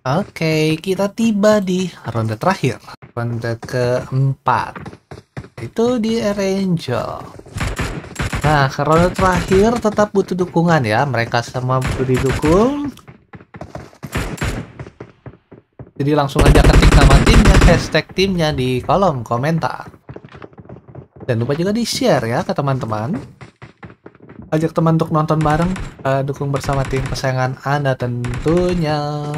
Oke, kita tiba di ronde terakhir. Ronde keempat. Itu di Angel. Nah, ke ronde terakhir tetap butuh dukungan ya. Mereka semua butuh didukung. Jadi langsung aja ketik nama timnya, hashtag timnya di kolom komentar. Dan lupa juga di-share ya ke teman-teman. Ajak teman untuk nonton bareng, uh, dukung bersama tim kesayangan Anda tentunya.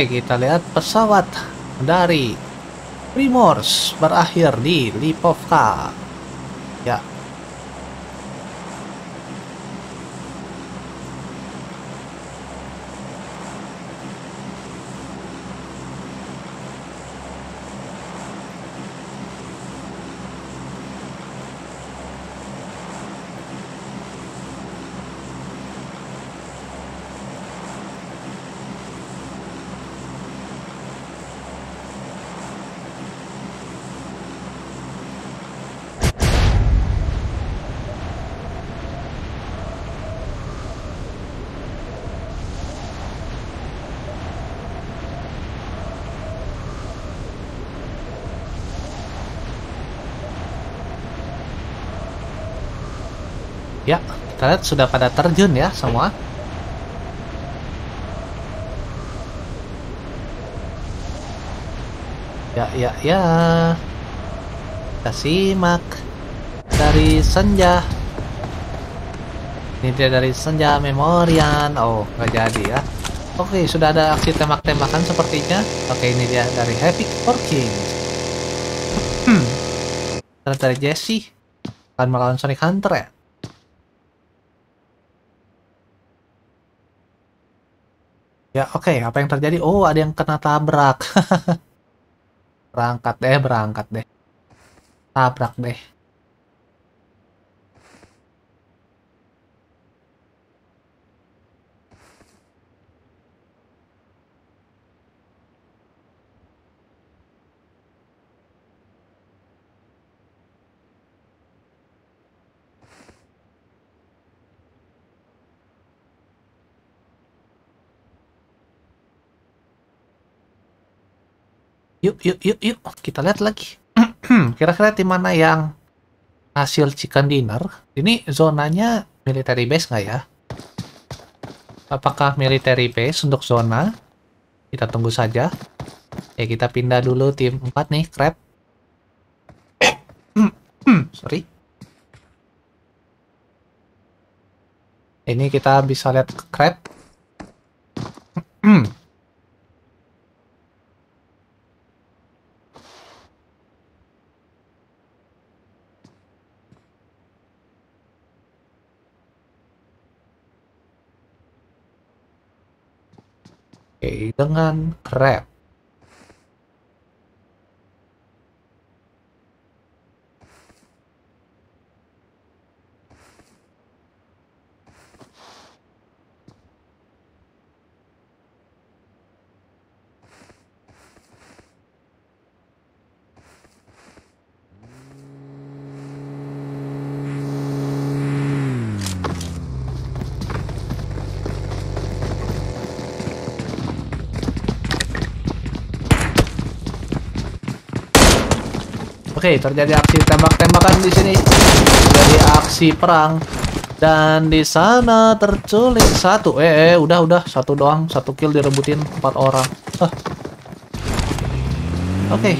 Oke, kita lihat pesawat dari Primors berakhir di Lipovka. Ya. Ya, kita lihat sudah pada terjun ya semua. Ya, ya, ya. Kita simak dari senja. Ini dia dari senja memorian. Oh, nggak jadi ya. Oke, sudah ada aksi tembak-tembakan sepertinya. Oke, ini dia dari Happy Working. Hmm. Dari Jesse akan melawan Sonic Hunter ya. Ya, oke. Apa yang terjadi? Oh, ada yang kena tabrak. berangkat deh, berangkat deh. Tabrak deh. Yuk, yuk, yuk, yuk. Kita lihat lagi. Kira-kira tim mana yang hasil chicken dinner? Ini zonanya military base nggak ya? Apakah military base untuk zona? Kita tunggu saja. Ya, kita pindah dulu tim 4 nih, crab. Sorry. Ini kita bisa lihat crab. Oke, dengan crab. Oke, terjadi aksi tembak-tembakan di sini. Jadi aksi perang. Dan di sana terculik satu. Eh, eh, udah, udah. Satu doang. Satu kill direbutin empat orang. Huh. Oke. Okay.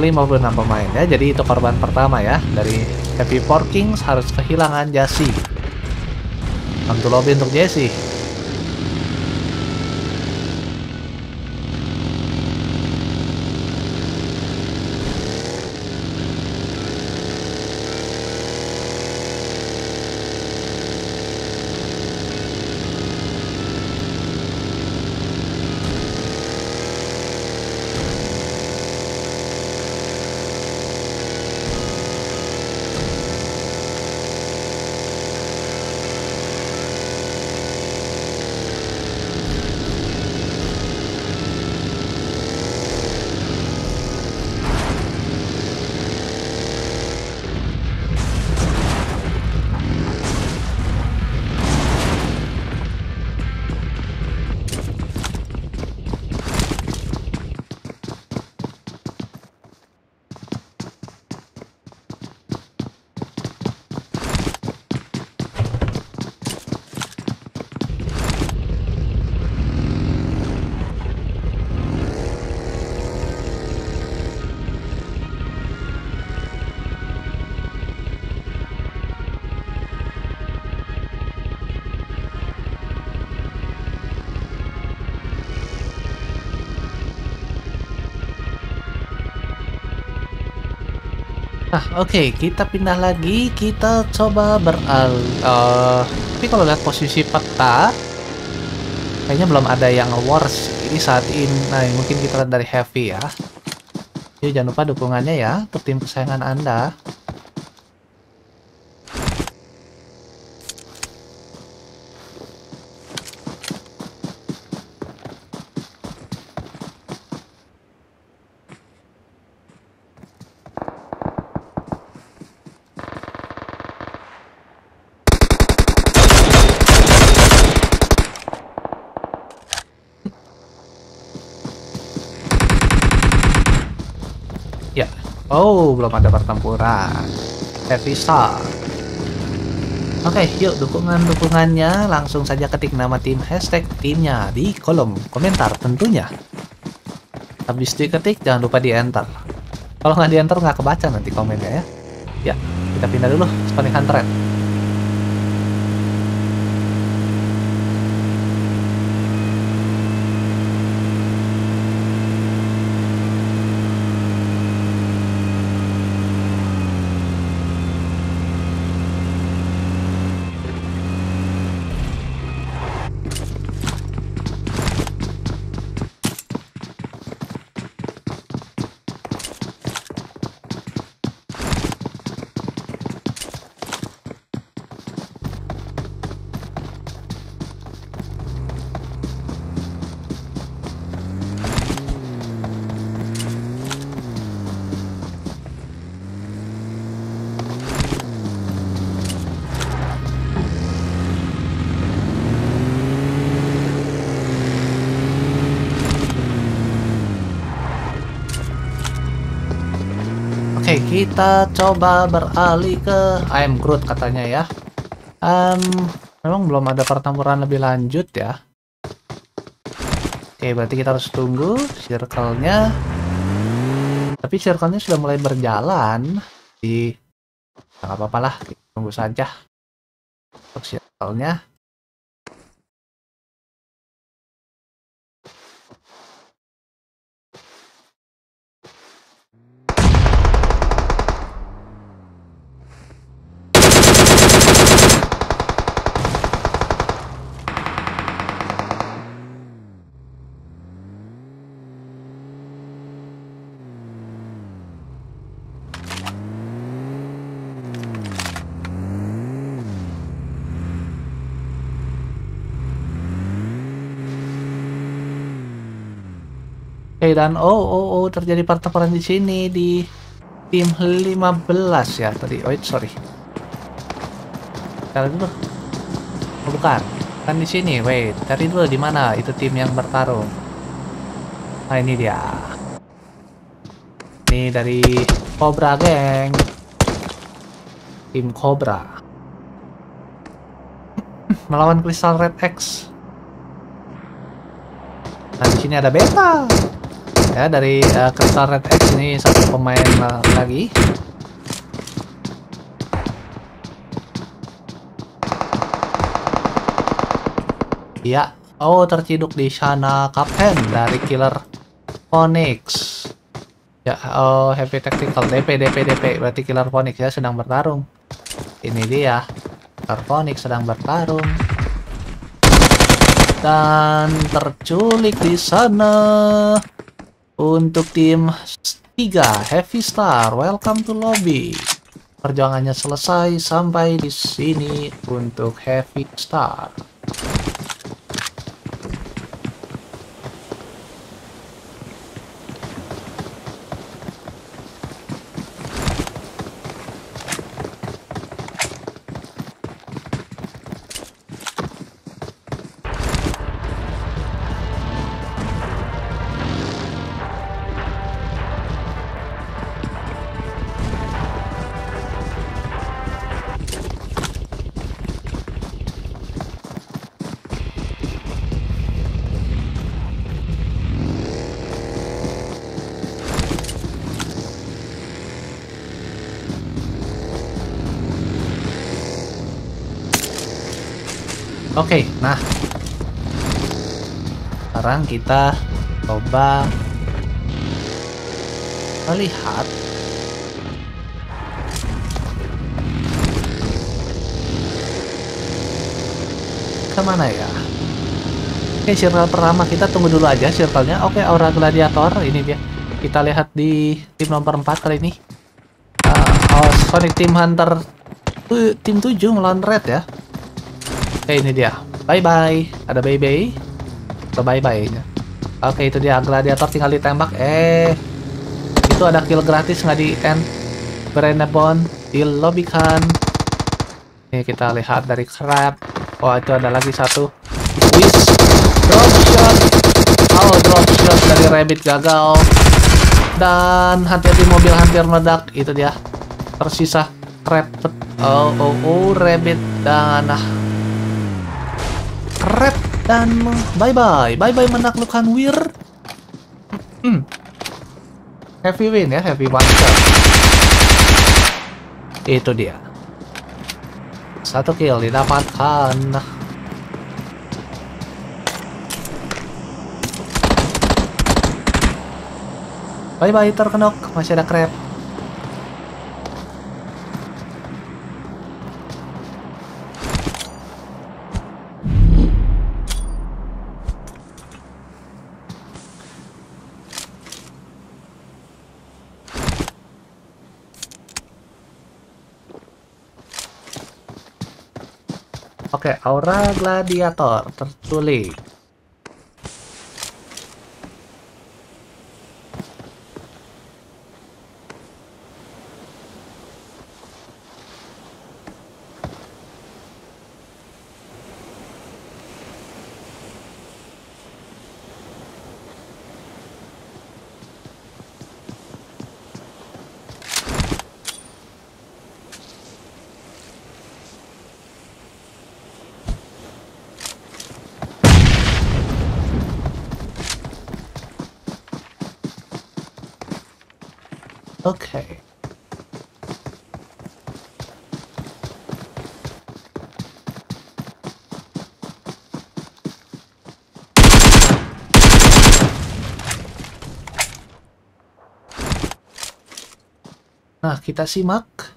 56 pemain ya. Jadi itu korban pertama ya. Dari Happy Four Kings harus kehilangan Jesse. Mantu lobby untuk Jesse. Oke, kita pindah lagi. Kita coba beral. eh, tapi kalau lihat posisi peta, kayaknya belum ada yang worse. Ini saat ini, nah mungkin kita lihat dari heavy ya. Jadi jangan lupa dukungannya ya untuk tim kesayangan Anda. Ya. Oh, belum ada pertempuran. Heavy Star. Oke, yuk dukungan-dukungannya langsung saja ketik nama tim hashtag timnya di kolom komentar tentunya. Habis diketik jangan lupa di enter. Kalau nggak di enter nggak kebaca nanti komennya ya. Ya, kita pindah dulu Spanish Trend. Kita coba beralih ke I'm Groot katanya ya. Em, memang belum ada pertempuran lebih lanjut ya. Oke, berarti kita harus tunggu circle-nya. Tapi circle-nya sudah mulai berjalan di nggak apa-apa lah, kita tunggu saja untuk circle-nya. Dan oh oh oh terjadi pertempuran di sini di tim 15 ya tadi. Oh sorry. Cari dulu. Oh, bukan. Kan di sini. Wait, cari dulu di mana itu tim yang bertarung. Nah ini dia. Ini dari Cobra Gang. Tim Cobra. Melawan Crystal Red X. Nah di sini ada beta ya dari uh, Crystal Red X ini satu pemain la- lagi. Ya oh terciduk di sana Kapten dari Killer Phoenix. Ya oh Heavy Tactical DP DP DP berarti Killer Phoenix ya sedang bertarung. Ini dia. Killer Phoenix sedang bertarung. Dan terculik di sana untuk tim 3 Heavy Star, welcome to lobby. Perjuangannya selesai sampai di sini untuk Heavy Star. Oke, okay, nah. Sekarang kita coba melihat ke mana ya? Oke, circle pertama kita tunggu dulu aja circle-nya. Oke, aura gladiator ini dia. Kita lihat di tim nomor 4 kali ini. Uh, oh, Sonic Team Hunter tim 7 melawan Red ya. Oke, ini dia. Bye bye. Ada bye bye. Atau bye bye nya. Oke, itu dia Gladiator tinggal ditembak. Eh, itu ada kill gratis nggak di end? Brenebon dilobikan. Ini kita lihat dari Crab. Oh, itu ada lagi satu. Wish drop shot. Oh, drop shot dari Rabbit gagal. Dan hati-hati mobil hampir meledak. Itu dia. Tersisa Crab. Oh, oh, oh, Rabbit dan ah. Crab dan bye bye. Bye bye menaklukkan Wir. Hmm. Heavy win ya, heavy one. Itu dia. Satu kill didapatkan. Bye bye terkenok, masih ada crab. Oke, Aura Gladiator terculik. Oke. Nah, kita simak.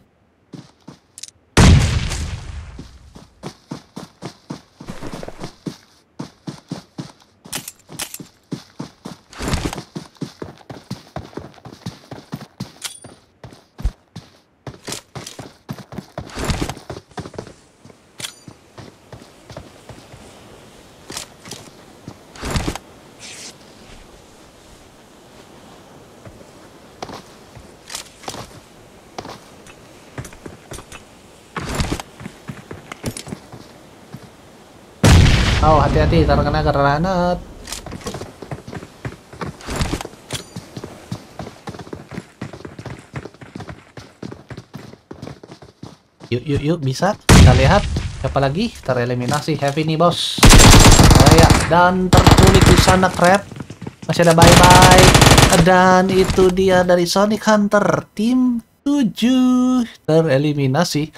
Oh, terkena granat. Yuk, yuk, yuk, bisa. Kita lihat siapa lagi tereliminasi. Heavy nih, bos. Oh ya, dan tertulis di sana crab. Masih ada bye-bye. Dan itu dia dari Sonic Hunter. Tim 7 tereliminasi.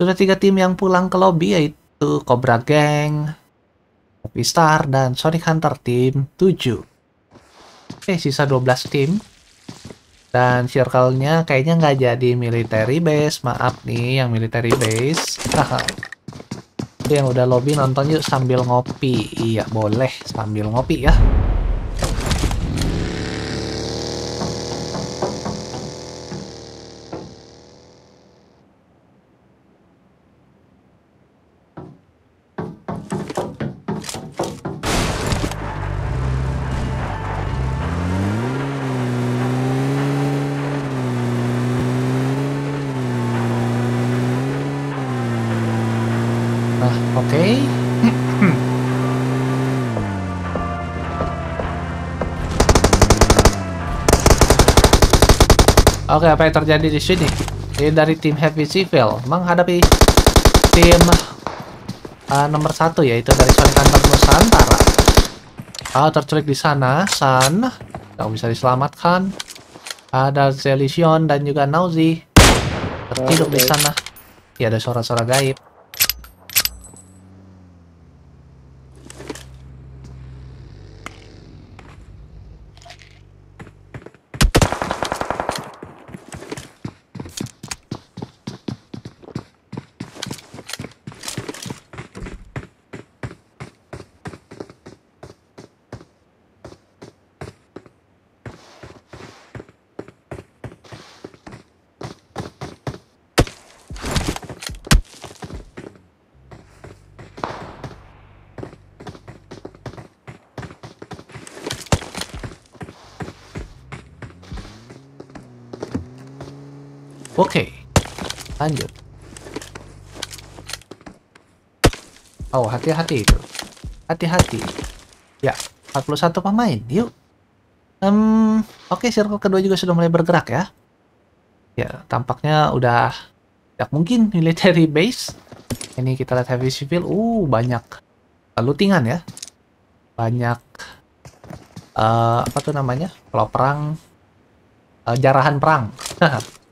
Sudah tiga tim yang pulang ke lobby yaitu Cobra Gang, Happy Star, dan Sonic Hunter tim 7. Oke, sisa 12 tim. Dan circle-nya kayaknya nggak jadi military base. Maaf nih yang military base. Itu yang udah lobby nonton yuk sambil ngopi. Iya, boleh sambil ngopi ya. Nah, oke. Oke, apa yang terjadi di sini? Ini dari tim Heavy Civil menghadapi tim uh, nomor satu yaitu dari Sonic Hunter Nusantara. Oh, terculik di sana, San. Yang bisa diselamatkan. Ada Zelision dan juga Nauzi. Tertidur di sana. Ya, ada suara-suara gaib. Oke, lanjut. Oh, hati-hati itu. Hati-hati. Ya, 41 pemain. Yuk. Hmm, oke, circle kedua juga sudah mulai bergerak ya. Ya, tampaknya udah tidak mungkin military base. Ini kita lihat heavy civil. Uh, banyak lootingan ya. Banyak eh apa tuh namanya? Kalau perang eh, jarahan perang.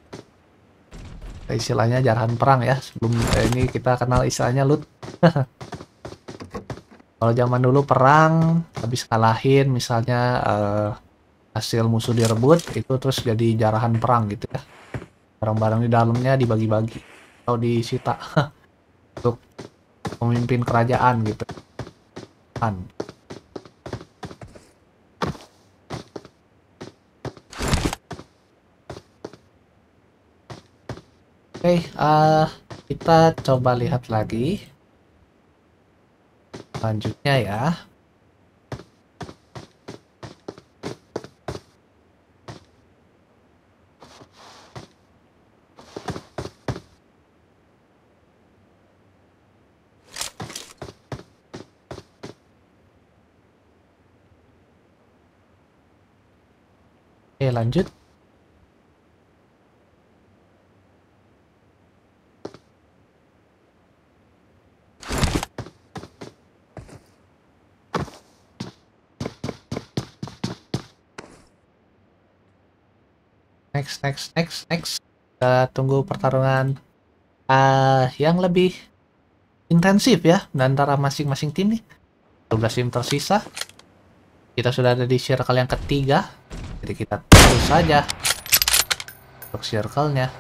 istilahnya jarahan perang ya. Sebelum eh, ini kita kenal istilahnya loot. Kalau zaman dulu perang habis kalahin misalnya eh, hasil musuh direbut itu terus jadi jarahan perang gitu ya. Barang-barang di dalamnya dibagi-bagi atau disita untuk pemimpin kerajaan gitu. Kan. Oke, eh, kita coba lihat lagi. Selanjutnya ya. Oke, lanjut. Next, next, next, next. Kita tunggu pertarungan eh yang lebih intensif ya antara masing-masing tim nih. 12 tim tersisa. Kita sudah ada di circle yang ketiga. Jadi kita tunggu saja untuk circle-nya.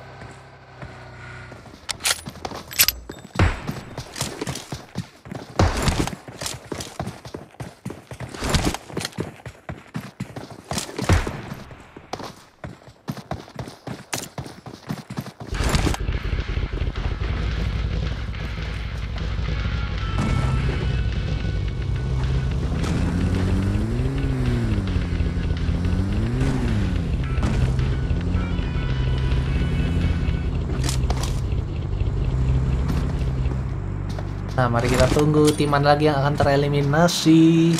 Mari kita tunggu tim mana lagi yang akan tereliminasi.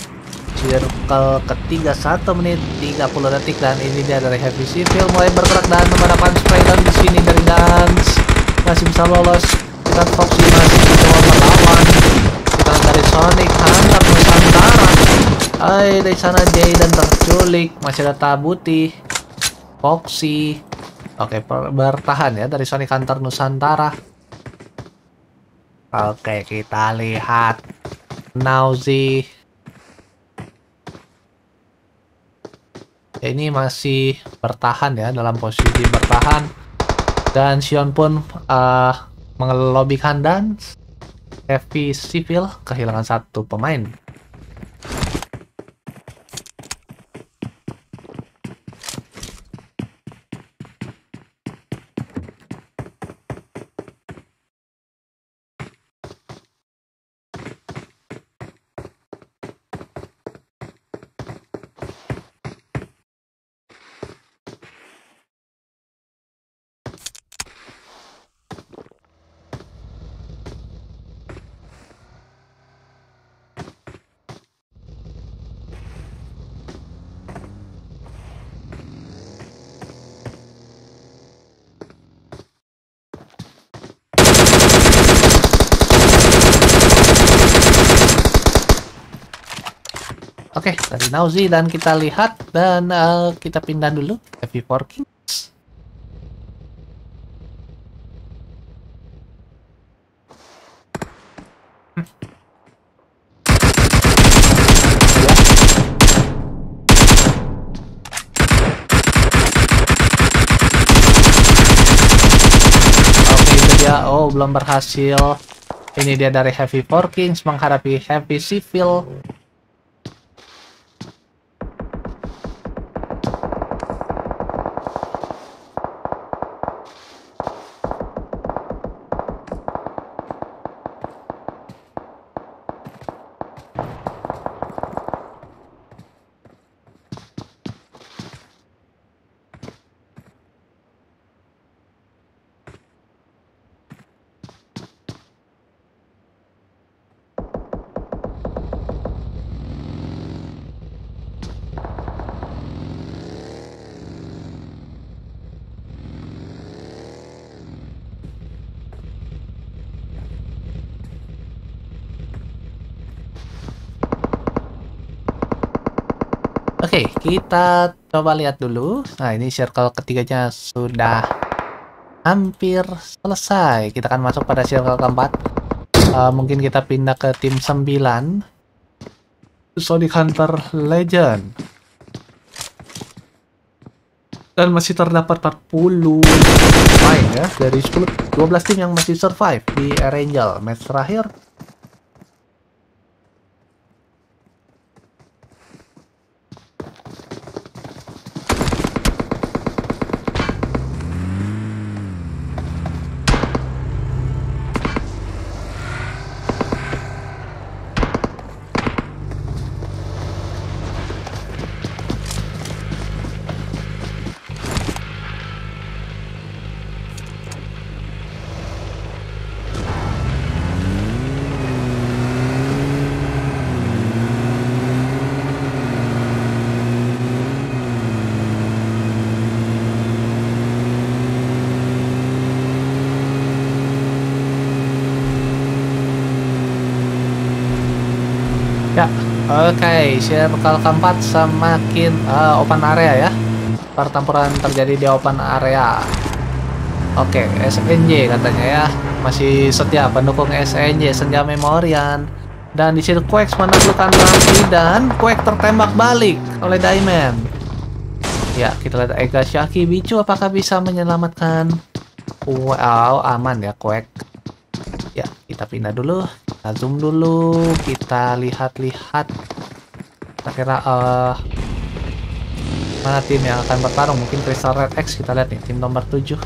Circle ketiga 1 menit 30 detik dan ini dia dari Heavy Civil mulai bergerak dan menggunakan spray gun di sini dari Guns masih bisa lolos. Kita Foxy masih mencoba melawan. Kita dari Sonic Hunter Nusantara. Hai, dari sana Jayden terculik. Masih ada Tabuti. Foxy. Oke, bertahan ya dari Sonic Hunter Nusantara. Oke, kita lihat Nauzi. Ya, ini masih bertahan ya dalam posisi bertahan. Dan Sion pun eh, mengelobikan dan Heavy Civil kehilangan satu pemain. Oke, dari Nauzi dan kita lihat dan eh, kita pindah dulu Heavy Forking. Oke, dia. Oh, belum berhasil. Ini dia dari Heavy Forkings menghadapi Heavy Civil. Kita coba lihat dulu. Nah, ini circle ketiganya sudah hampir selesai. Kita akan masuk pada circle keempat. Uh, mungkin kita pindah ke tim 9. Sonic Hunter Legend. Dan masih terdapat 40 main ya dari 10 12 tim yang masih survive di Erangel match terakhir oke, okay. circle keempat semakin uh, open area ya. Pertempuran terjadi di open area. Oke, okay, SNJ katanya ya. Masih setia pendukung SNJ Senja Memorian. Dan di situ Quake menaklukkan Raffi dan Quake tertembak balik oleh Diamond. Ya, kita lihat Ega Syaki Bicu apakah bisa menyelamatkan. Wow, aman ya Quake. Ya, kita pindah dulu kita zoom dulu kita lihat-lihat kira-kira uh, mana tim yang akan bertarung? Mungkin Crystal Red X kita lihat nih tim nomor 7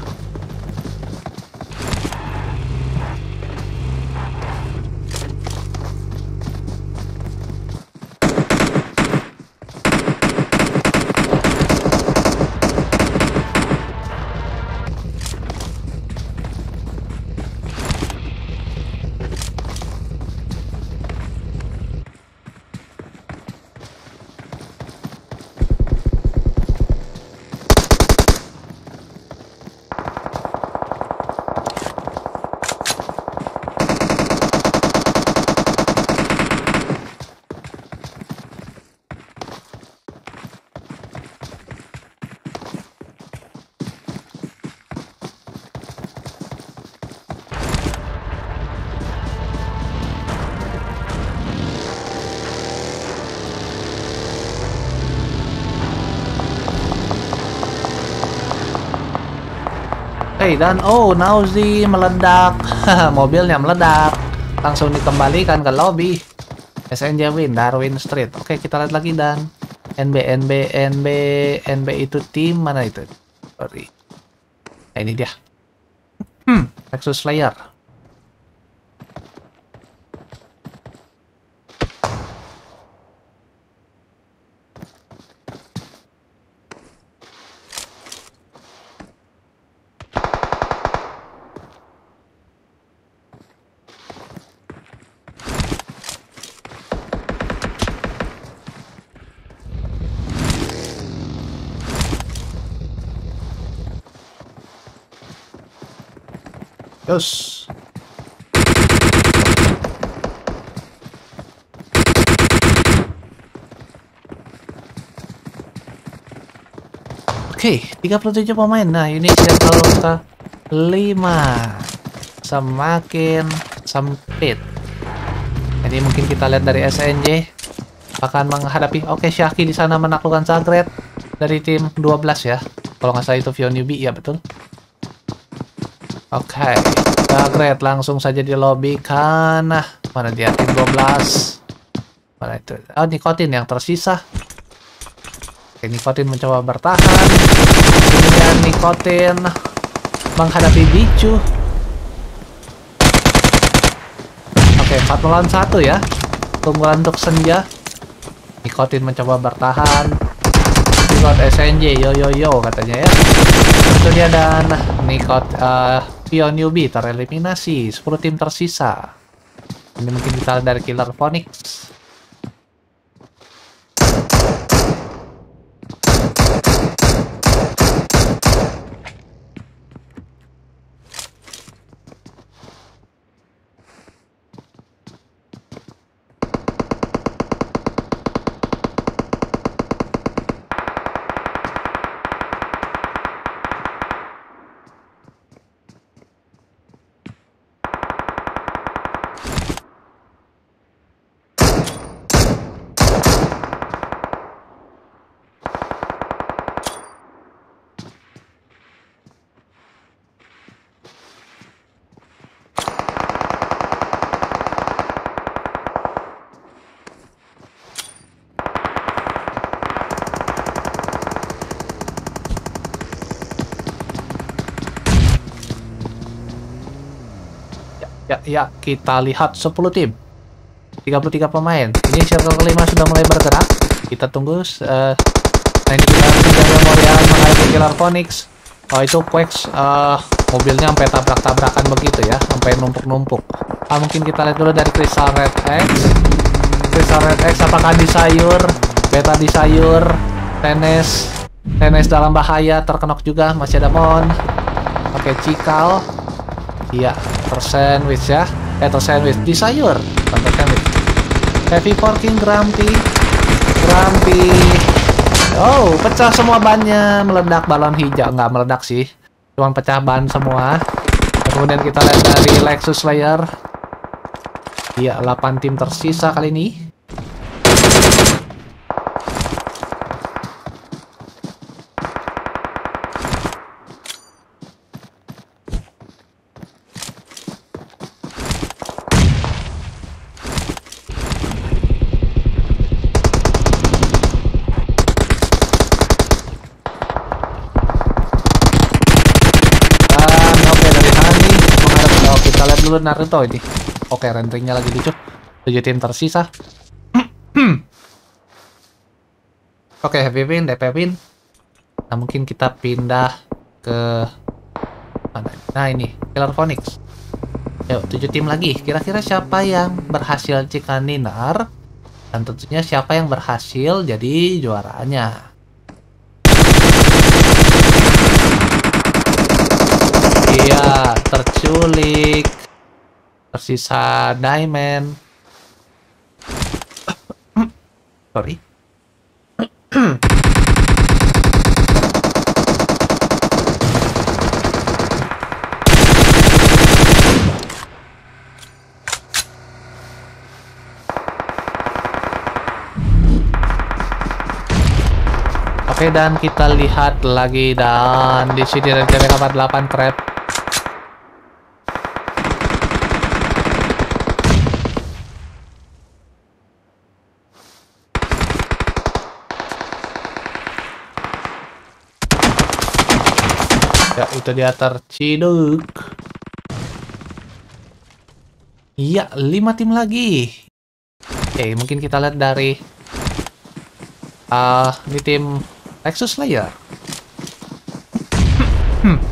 dan oh, Nauzi meledak. Mobilnya meledak. Langsung dikembalikan ke lobby. SNJ Win, Darwin Street. Oke, kita lihat lagi dan NB, NB, NB, NB itu tim mana itu? Sorry. Nah, ini dia. Hmm, Nexus Slayer. Yos. Oke, okay, 37 pemain. Nah, ini circle ke 5. Semakin sempit. Jadi mungkin kita lihat dari SNJ akan menghadapi Oke, okay, Syaki di sana menaklukkan Zagret dari tim 12 ya. Kalau nggak salah itu Vio Newbie, ya betul. Oke, okay. Zagret langsung saja di lobby karena mana dia tim 12. Mana itu? Oh, nikotin yang tersisa. Oke, nikotin mencoba bertahan. Kemudian nikotin menghadapi bicu. Oke, 4 melawan 1 ya. Keunggulan untuk senja. Nikotin mencoba bertahan. Nikot SNJ, yo yo yo katanya ya. Itu dia dan Nikot uh, Pio Newbie tereliminasi. 10 tim tersisa. Ini mungkin kita dari Killer Phoenix. Ya kita lihat 10 tim. 33 pemain. Ini circle kelima sudah mulai bergerak. Kita tunggu uh, nah ini kita menjaga Memorial menghadapi Killer Phoenix. Oh itu Quakes uh, mobilnya sampai tabrak-tabrakan begitu ya, sampai numpuk-numpuk. Ah, mungkin kita lihat dulu dari Crystal Red X. Crystal Red X apakah di sayur? Beta di sayur. Tenis. Tenis dalam bahaya, terkenok juga, masih ada Mon. Oke, Cikal. Iya, tersandwich ya. Eh, tersandwich di sayur. Bukan sandwich. Heavy Forking Grumpy. Grumpy. Oh, pecah semua bannya. Meledak balon hijau. Nggak meledak sih. Cuma pecah ban semua. Kemudian kita lihat dari Lexus Slayer. Iya, 8 tim tersisa kali ini. Dan oke dari Hani menghadap oh, kita lihat dulu Naruto ini. Oke, renderingnya lagi lucu. 7 tim tersisa. Oke, heavy win, DP win. Nah, mungkin kita pindah ke mana? Nah, ini Killer Phoenix. Yuk, 7 tim lagi. Kira-kira siapa yang berhasil Cikaninar? Dan tentunya siapa yang berhasil jadi juaranya. Iya, terculik. Tersisa diamond. Sorry. Oke dan kita lihat lagi dan di sini rencana kamar 8 trap Ya, itu dia terciduk. Iya, 5 tim lagi. Oke, mungkin kita lihat dari ah ini tim Lexus Slayer. Hmm.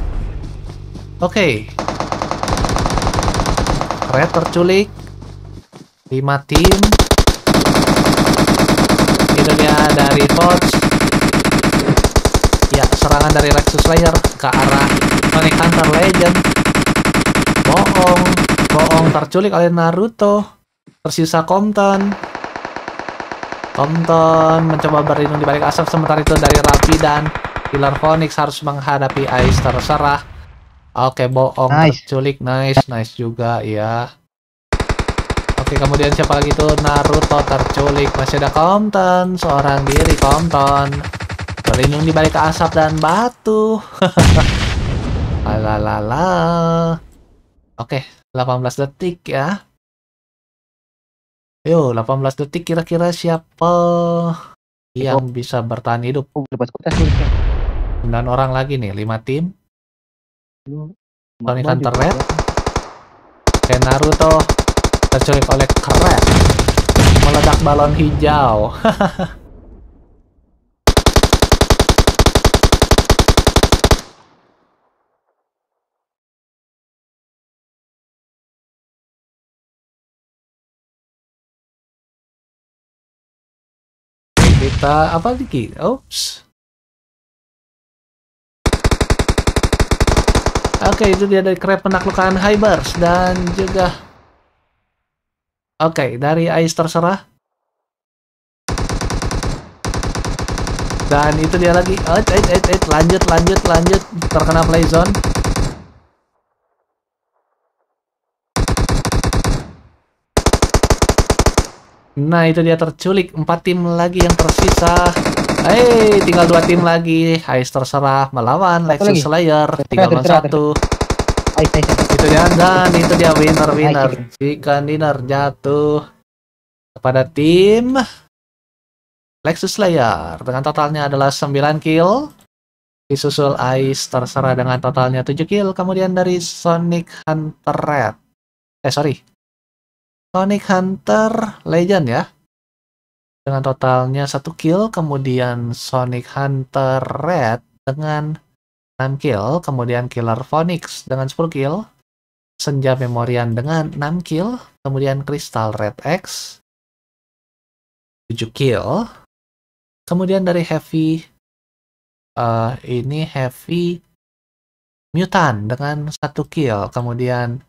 Oke. Red terculik. 5 tim. Itu dia dari Fox. Serangan dari Lexus Slayer ke arah Sonic Hunter Legend. Bohong, bohong terculik oleh Naruto. Tersisa Compton. Compton mencoba berlindung di balik asap sementara itu dari Rapi dan Killer Phoenix harus menghadapi Ice terserah. Oke, bohong Nice. terculik. Nice, nice juga ya. Oke, kemudian siapa lagi tuh? Naruto terculik. Masih ada Compton, seorang diri Compton. Berlindung di balik asap dan batu. Lalalala. Oke, 18 detik ya. Yo, 18 detik kira-kira siapa yang bisa bertahan hidup? Oh. 9 orang lagi nih, 5 tim. Mamba Hunter Red. Kayak Naruto terculik oleh keren. Meledak balon hijau. kita apa lagi? Oops. Oke, itu dia dari krep penaklukan Hybers dan juga Oke, dari Ice terserah. Dan itu dia lagi. Eh, eh, eh, lanjut, lanjut, lanjut. Terkena play zone. Nah, itu dia terculik. Empat tim lagi yang tersisa. Hei, tinggal dua tim lagi. Ice terserah melawan Satu Lexus lagi. Slayer. Lawan terakhir, satu. Ice, ice, ice. Itu dia dan itu dia winner winner. Nice. Chicken dinner jatuh kepada tim Lexus Slayer dengan totalnya adalah 9 kill. Disusul Ice terserah dengan totalnya 7 kill. Kemudian dari Sonic Hunter Red Eh sorry, Sonic Hunter Legend ya. Dengan totalnya satu kill, kemudian Sonic Hunter Red dengan 6 kill, kemudian Killer Phoenix dengan 10 kill, Senja Memorian dengan 6 kill, kemudian Crystal Red X 7 kill, kemudian dari Heavy uh, ini Heavy Mutant dengan 1 kill, kemudian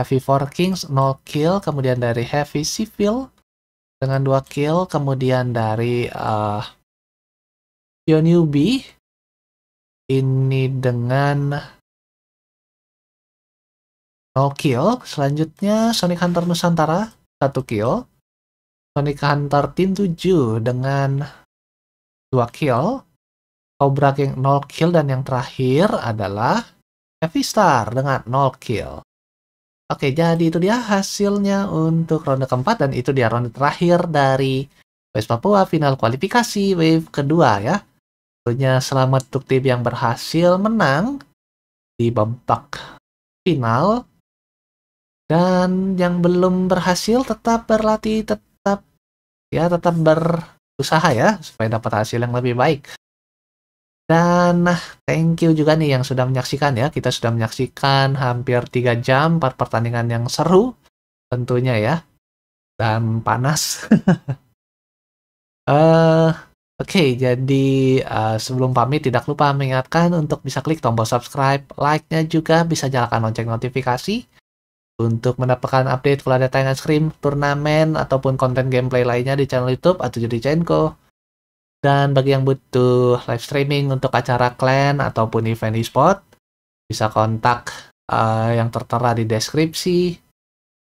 Heavy Four Kings 0 kill, kemudian dari Heavy Civil dengan 2 kill, kemudian dari uh, Newbie ini dengan 0 kill. Selanjutnya Sonic Hunter Nusantara 1 kill. Sonic Hunter Team 7 dengan 2 kill. Cobra King 0 kill dan yang terakhir adalah Heavy Star dengan 0 kill. Oke, jadi itu dia hasilnya untuk ronde keempat dan itu dia ronde terakhir dari West Papua final kualifikasi wave kedua ya. Tentunya selamat untuk tim yang berhasil menang di babak final dan yang belum berhasil tetap berlatih tetap ya tetap berusaha ya supaya dapat hasil yang lebih baik. Dan nah, thank you juga nih yang sudah menyaksikan ya. Kita sudah menyaksikan hampir 3 jam 4 pertandingan yang seru tentunya ya. Dan panas. uh, Oke, okay, jadi uh, sebelum pamit tidak lupa mengingatkan untuk bisa klik tombol subscribe, like-nya juga bisa nyalakan lonceng notifikasi untuk mendapatkan update kalau ada tayangan scrim, turnamen, ataupun konten gameplay lainnya di channel YouTube atau jadi Cenko. Dan bagi yang butuh live streaming untuk acara clan ataupun event e-sport, bisa kontak uh, yang tertera di deskripsi.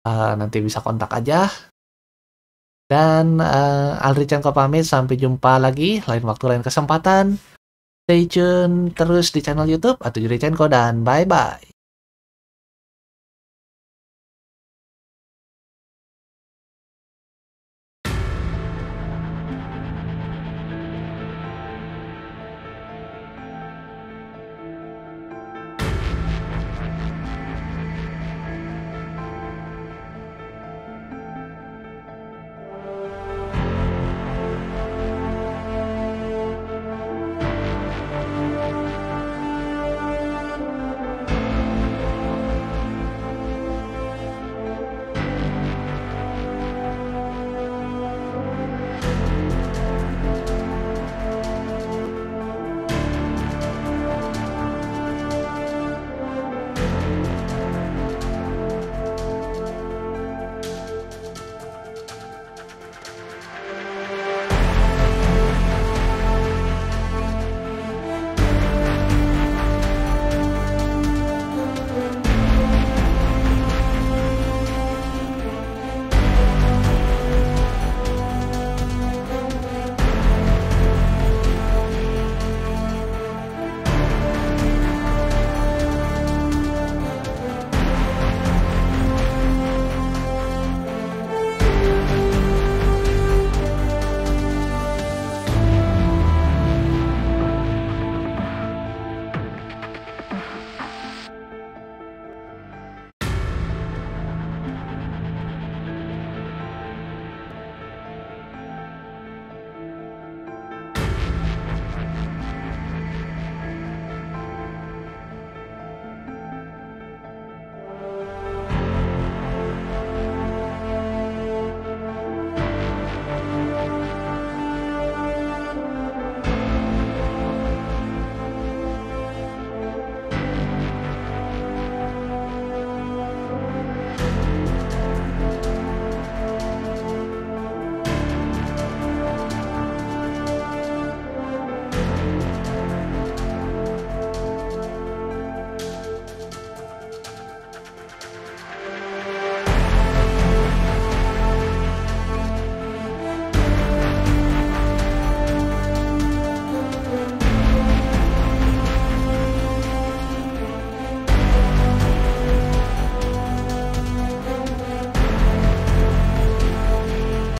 Uh, nanti bisa kontak aja. Dan uh, Aldri Cengko pamit, sampai jumpa lagi lain waktu lain kesempatan. Stay tune terus di channel YouTube atau Juri dan bye-bye.